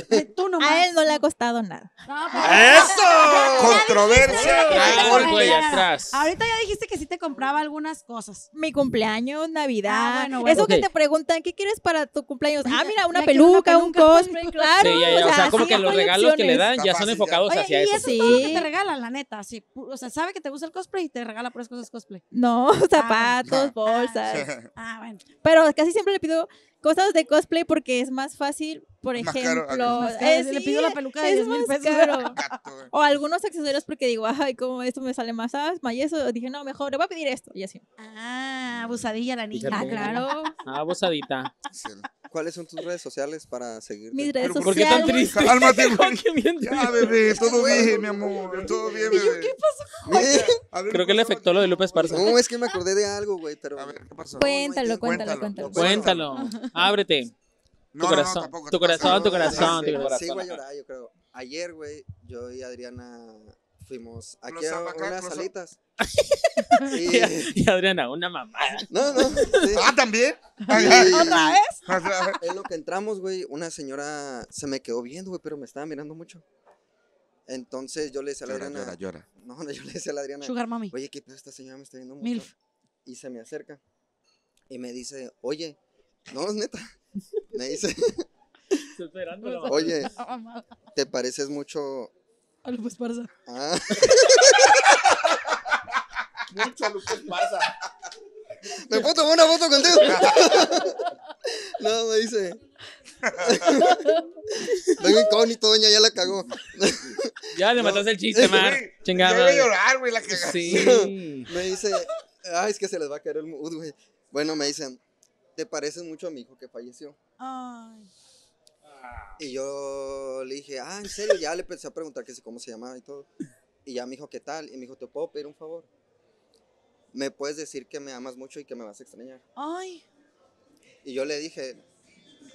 Speaker 1: Eh, Tú nomás.
Speaker 11: A él no le ha costado nada.
Speaker 1: No,
Speaker 3: ¡Eso! Controversia.
Speaker 2: Ay,
Speaker 1: ya.
Speaker 2: atrás.
Speaker 1: Ahorita ya dijiste que sí te compraba algunas cosas.
Speaker 11: Mi cumpleaños, Navidad.
Speaker 1: Ah, bueno, bueno.
Speaker 11: Eso que te preguntan, ¿qué quieres para tu cumpleaños? Ah, mira, una peluca, un
Speaker 1: peluca,
Speaker 11: cosplay, claro.
Speaker 2: Sí, ya, ya, O sea, como que los regalos que le dan ya son enfocados
Speaker 1: Oye,
Speaker 2: hacia
Speaker 1: y
Speaker 2: eso.
Speaker 1: eso es todo lo que te regalan, la neta. Sí. O sea, sabe que te gusta el cosplay y te regala puras cosas cosplay.
Speaker 11: No, zapatos,
Speaker 3: Ah.
Speaker 11: bolsas.
Speaker 1: Ah, bueno.
Speaker 11: Pero casi siempre le pido cosas de cosplay porque es más fácil, por
Speaker 3: Más
Speaker 11: ejemplo.
Speaker 1: Más caro,
Speaker 11: eh,
Speaker 1: si le
Speaker 11: sí,
Speaker 1: pido la peluca de
Speaker 11: es
Speaker 1: 10 mil pesos.
Speaker 11: caro. O algunos accesorios porque digo, ay, como esto me sale más, ¿sabes? Más y eso. Dije, no, mejor le voy a pedir esto. Y así.
Speaker 1: Ah, abusadilla la niña. Ah, claro.
Speaker 2: Ah, bosadita.
Speaker 3: Sí.
Speaker 4: ¿Cuáles son tus redes sociales para seguirte?
Speaker 11: Mis redes
Speaker 3: Pero
Speaker 2: ¿Por qué tan
Speaker 11: sociales.
Speaker 2: triste?
Speaker 3: Cálmate, Ya, bebé, todo bien, mi amor. Todo bien, bebé.
Speaker 1: ¿Qué pasó?
Speaker 3: A ver,
Speaker 2: Creo que le afectó lo de Lupe Esparza.
Speaker 4: No, es que me acordé de algo, güey, pero...
Speaker 3: A ver, ¿qué pasó?
Speaker 11: Cuéntalo, cuéntalo,
Speaker 3: Cuéntalo.
Speaker 11: cuéntalo.
Speaker 2: Cuéntalo. Ábrete.
Speaker 3: No,
Speaker 2: Tu
Speaker 3: no, no, tampoco.
Speaker 2: tu corazón, tu corazón, tu corazón.
Speaker 4: Sí, voy a llorar, yo creo. Ayer, güey, yo y Adriana fuimos aquí a unas salitas.
Speaker 2: Y,
Speaker 4: Y...
Speaker 2: y Adriana, una mamá.
Speaker 4: No, no. sí.
Speaker 3: Ah, ¿también?
Speaker 4: Y-
Speaker 1: ¿Otra vez?
Speaker 4: En lo que entramos, güey, una señora se me quedó viendo, güey, pero me estaba mirando mucho. Entonces yo le decía a la
Speaker 3: Llora,
Speaker 4: Adriana.
Speaker 3: llora, llora.
Speaker 4: No, no, yo le decía a la Adriana.
Speaker 1: Sugar Mommy.
Speaker 4: Oye, ¿qué pedo? Esta señora me está viendo mucho.
Speaker 1: Milf.
Speaker 4: Y se me acerca. Y me dice, oye, no, es neta. Me dice,
Speaker 2: Esperando
Speaker 4: oye,
Speaker 1: Ah, mamá.
Speaker 4: te pareces mucho
Speaker 1: A Lupe Esparza.
Speaker 4: a...
Speaker 5: Mucho Lupe Esparza.
Speaker 4: ¿Me puedo tomar una foto contigo? no, me dice. Vengo incógnito, doña, ya la cagó.
Speaker 2: Ya le mataste el chiste, Mar. Chingada.
Speaker 3: Llorar, güey, la cagaste.
Speaker 2: Sí.
Speaker 4: Me dice, ay, es que se les va a caer el mood, güey. Bueno, me dicen, te pareces mucho a mi hijo que falleció.
Speaker 1: Ay.
Speaker 4: Y yo le dije, ah, ¿en serio? Ya le empecé a preguntar que si cómo se llamaba y todo. Y ya me dijo, ¿qué tal? Y me dijo, ¿te puedo pedir un favor? ¿Me puedes decir que me amas mucho y que me vas a extrañar?
Speaker 1: Ay.
Speaker 4: Y yo le dije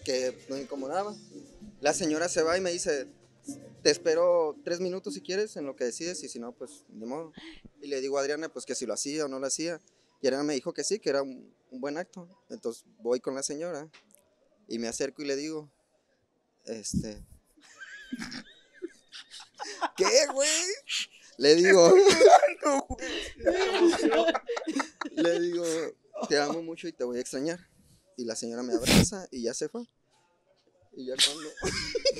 Speaker 4: que no me incomodaba. La señora se va y me dice, te espero tres minutos si quieres en lo que decides y si no, pues de modo. Y le digo a Adriana, pues que si lo hacía o no lo hacía. Y Adriana me dijo que sí, que era un, un buen acto. Entonces voy con la señora y me acerco y le digo, este... ¿Qué, güey? Le digo, le digo, te amo mucho y te voy a extrañar. Y la señora me abraza y ya se fue. Y ya cuando...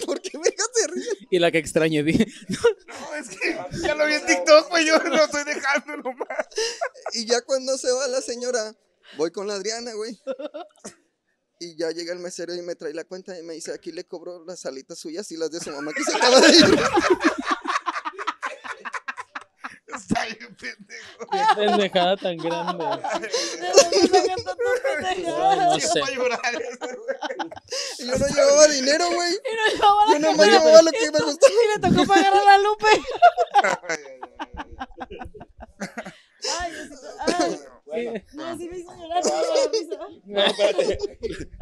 Speaker 4: ¿Por qué me se ríe?
Speaker 2: Y la que extrañe, di.
Speaker 3: No, es que ya lo vi en TikTok, güey. Yo lo estoy dejando nomás.
Speaker 4: Y ya cuando se va la señora, voy con la Adriana, güey. Y ya llega el mesero y me trae la cuenta y me dice, aquí le cobró las alitas suyas y las de su mamá que se acaba de ir.
Speaker 3: Está bien pendejo.
Speaker 2: Qué pendejada tan grande.
Speaker 3: No
Speaker 2: sé.
Speaker 4: Y yo no llevaba dinero, güey.
Speaker 1: Y no llevaba la
Speaker 4: Yo nomás llevaba lo que me gustaba.
Speaker 1: Y le tocó pagar a la Lupe. Ay. Ay. No, sí me hizo llorar. sí me dio risa.
Speaker 5: No, espérate.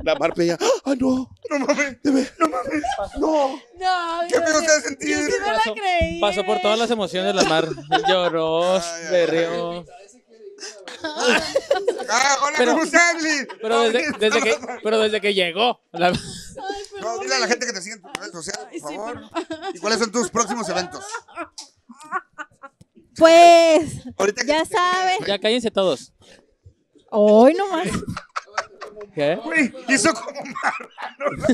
Speaker 5: La Marpe ya. ¡Ah, no!
Speaker 3: No mames. No mames. No.
Speaker 1: No,
Speaker 3: ¿Qué?
Speaker 1: Yo sí me
Speaker 2: Pasó-
Speaker 1: la creí.
Speaker 2: Pasó por todas las emociones la mar. Lloró, berreó.
Speaker 3: Ah, hola,
Speaker 2: Pero-
Speaker 3: ¿cómo estás?
Speaker 2: Pero desde, desde que, pero desde que llegó. la-
Speaker 3: No, dile a la gente que te sigue en tus redes sociales, por favor. ¿Y cuáles son tus próximos eventos?
Speaker 11: Pues,
Speaker 3: Ahorita
Speaker 11: ya saben.
Speaker 2: Ya cállense todos.
Speaker 11: Hoy nomás.
Speaker 2: ¿Qué?
Speaker 3: Güey, hizo como marrano.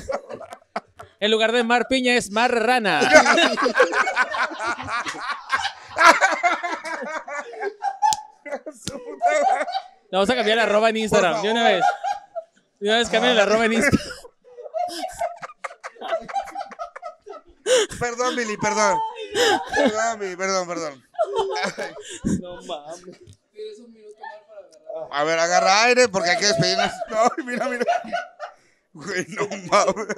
Speaker 2: En lugar de Mar Piña es Mar Rana. Le vamos a cambiar la arroba en Instagram. De una vez. De una vez cambien la arroba en Instagram.
Speaker 3: Perdón, Billy, perdón. Perdón, Billy, perdón, perdón.
Speaker 2: No mames.
Speaker 3: A ver, agarra aire porque hay que despedirnos. No, mira, mira. Güey, no mames.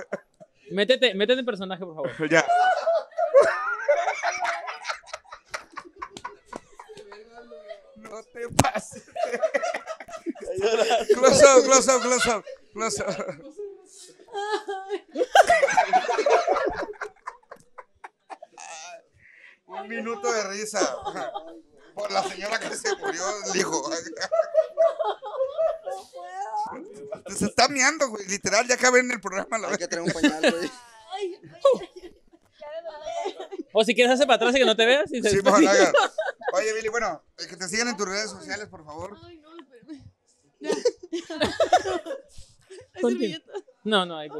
Speaker 2: Métete, métete en personaje, por favor.
Speaker 3: Ya. No te pases. Close up, close up, close up, close up. Un minuto de risa. Por la señora que se murió, el hijo. Se está meando, güey. Literal, ya cabe en el programa. La
Speaker 4: Hay que traer un pañal, güey.
Speaker 2: O si quieres hacer para atrás y que no te veas. Y se
Speaker 3: Sí,
Speaker 2: despacio.
Speaker 3: bueno, eh, que te sigan en tus redes sociales, por favor.
Speaker 2: Continúa. No, no, hay que-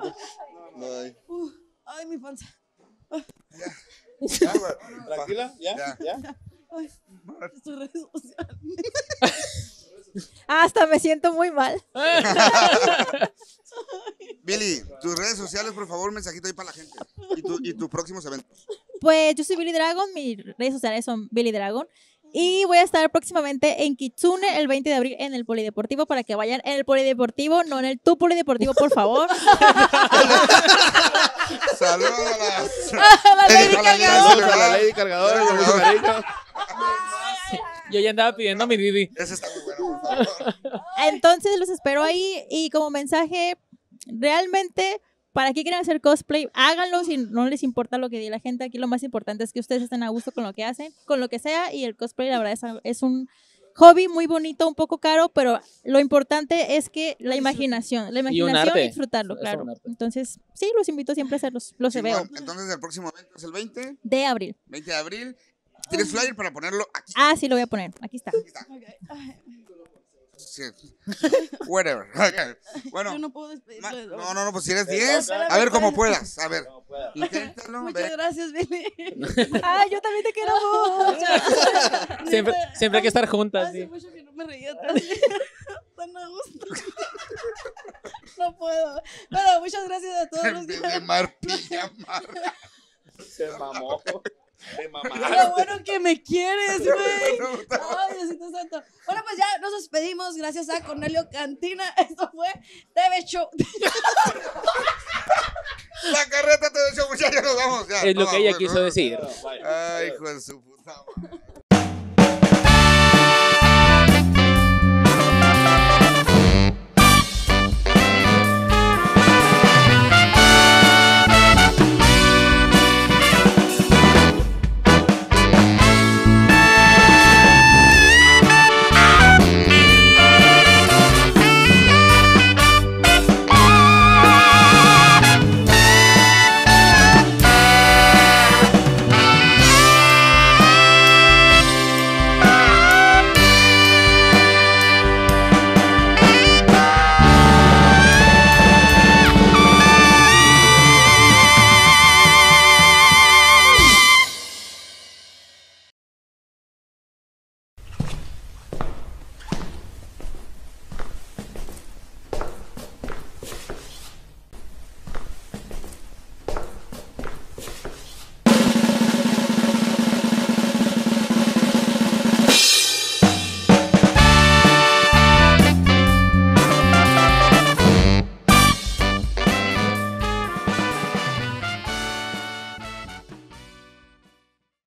Speaker 4: Ay.
Speaker 1: Uh, Ay, mi panza.
Speaker 3: Ya, güey.
Speaker 5: ¿Tranquila? ¿Ya?
Speaker 3: Ya.
Speaker 5: ¿Ya?
Speaker 1: Ay, tus redes sociales.
Speaker 11: Hasta me siento muy mal.
Speaker 3: Billy, tus redes sociales, por favor, mensajito ahí para la gente. Y, tu- y tus próximos eventos.
Speaker 11: Pues yo soy Billy Dragon, mis redes sociales son Billy Dragon. Y voy a estar próximamente en Kitsune el 20 de abril en el Polideportivo para que vayan en el Polideportivo, no en el tu Polideportivo, por favor.
Speaker 3: Saludos a
Speaker 1: la Lady
Speaker 3: a la
Speaker 5: a Lady Cargadora.
Speaker 2: Yo ya andaba pidiendo mi Didi.
Speaker 3: Ese está muy bueno, por favor.
Speaker 11: Entonces los espero ahí y como mensaje, realmente, ¿para qué quieren hacer cosplay? Háganlo si no les importa lo que diga la gente. Aquí lo más importante es que ustedes estén a gusto con lo que hacen, con lo que sea. Y el cosplay, la verdad, es, es un hobby muy bonito, un poco caro, pero lo importante es que la imaginación, la imaginación y disfrutarlo, claro. Entonces, sí, los invito siempre a hacerlos. Los veo.
Speaker 3: Entonces, el próximo evento es el 20,
Speaker 11: De abril.
Speaker 3: 20 de abril. ¿Tienes flyer para ponerlo aquí?
Speaker 11: Ah, sí, lo voy a poner. Aquí está.
Speaker 3: Sí. Whatever. Bueno.
Speaker 1: Yo no puedo despedirlo. de-
Speaker 3: No, no, no, pues si eres 10,
Speaker 1: Espérame,
Speaker 3: a ver cómo puedas. A ver, inténtalo.
Speaker 1: Muchas
Speaker 3: ve.
Speaker 1: gracias, Billy.
Speaker 11: Ah, yo también te quiero mucho.
Speaker 2: Siempre, siempre hay que estar juntas.
Speaker 1: Hace
Speaker 2: sí.
Speaker 1: mucho que no me reía tan, tan a gusto. No puedo. Pero muchas gracias a todos los que
Speaker 3: De, mar.
Speaker 5: Se mamó. Se
Speaker 1: Lo
Speaker 5: mamaron.
Speaker 1: bueno que me quieres, güey. Ay, Diosito Santo. Bueno, pues ya nos despedimos. Gracias a Cornelio Cantina. Esto fue TV Show.
Speaker 3: La carreta te hecho muchachos, nos vamos. Ya,
Speaker 2: Es lo
Speaker 3: no,
Speaker 2: que ella quiso
Speaker 3: no.
Speaker 2: decir.
Speaker 3: Ay, hijo de su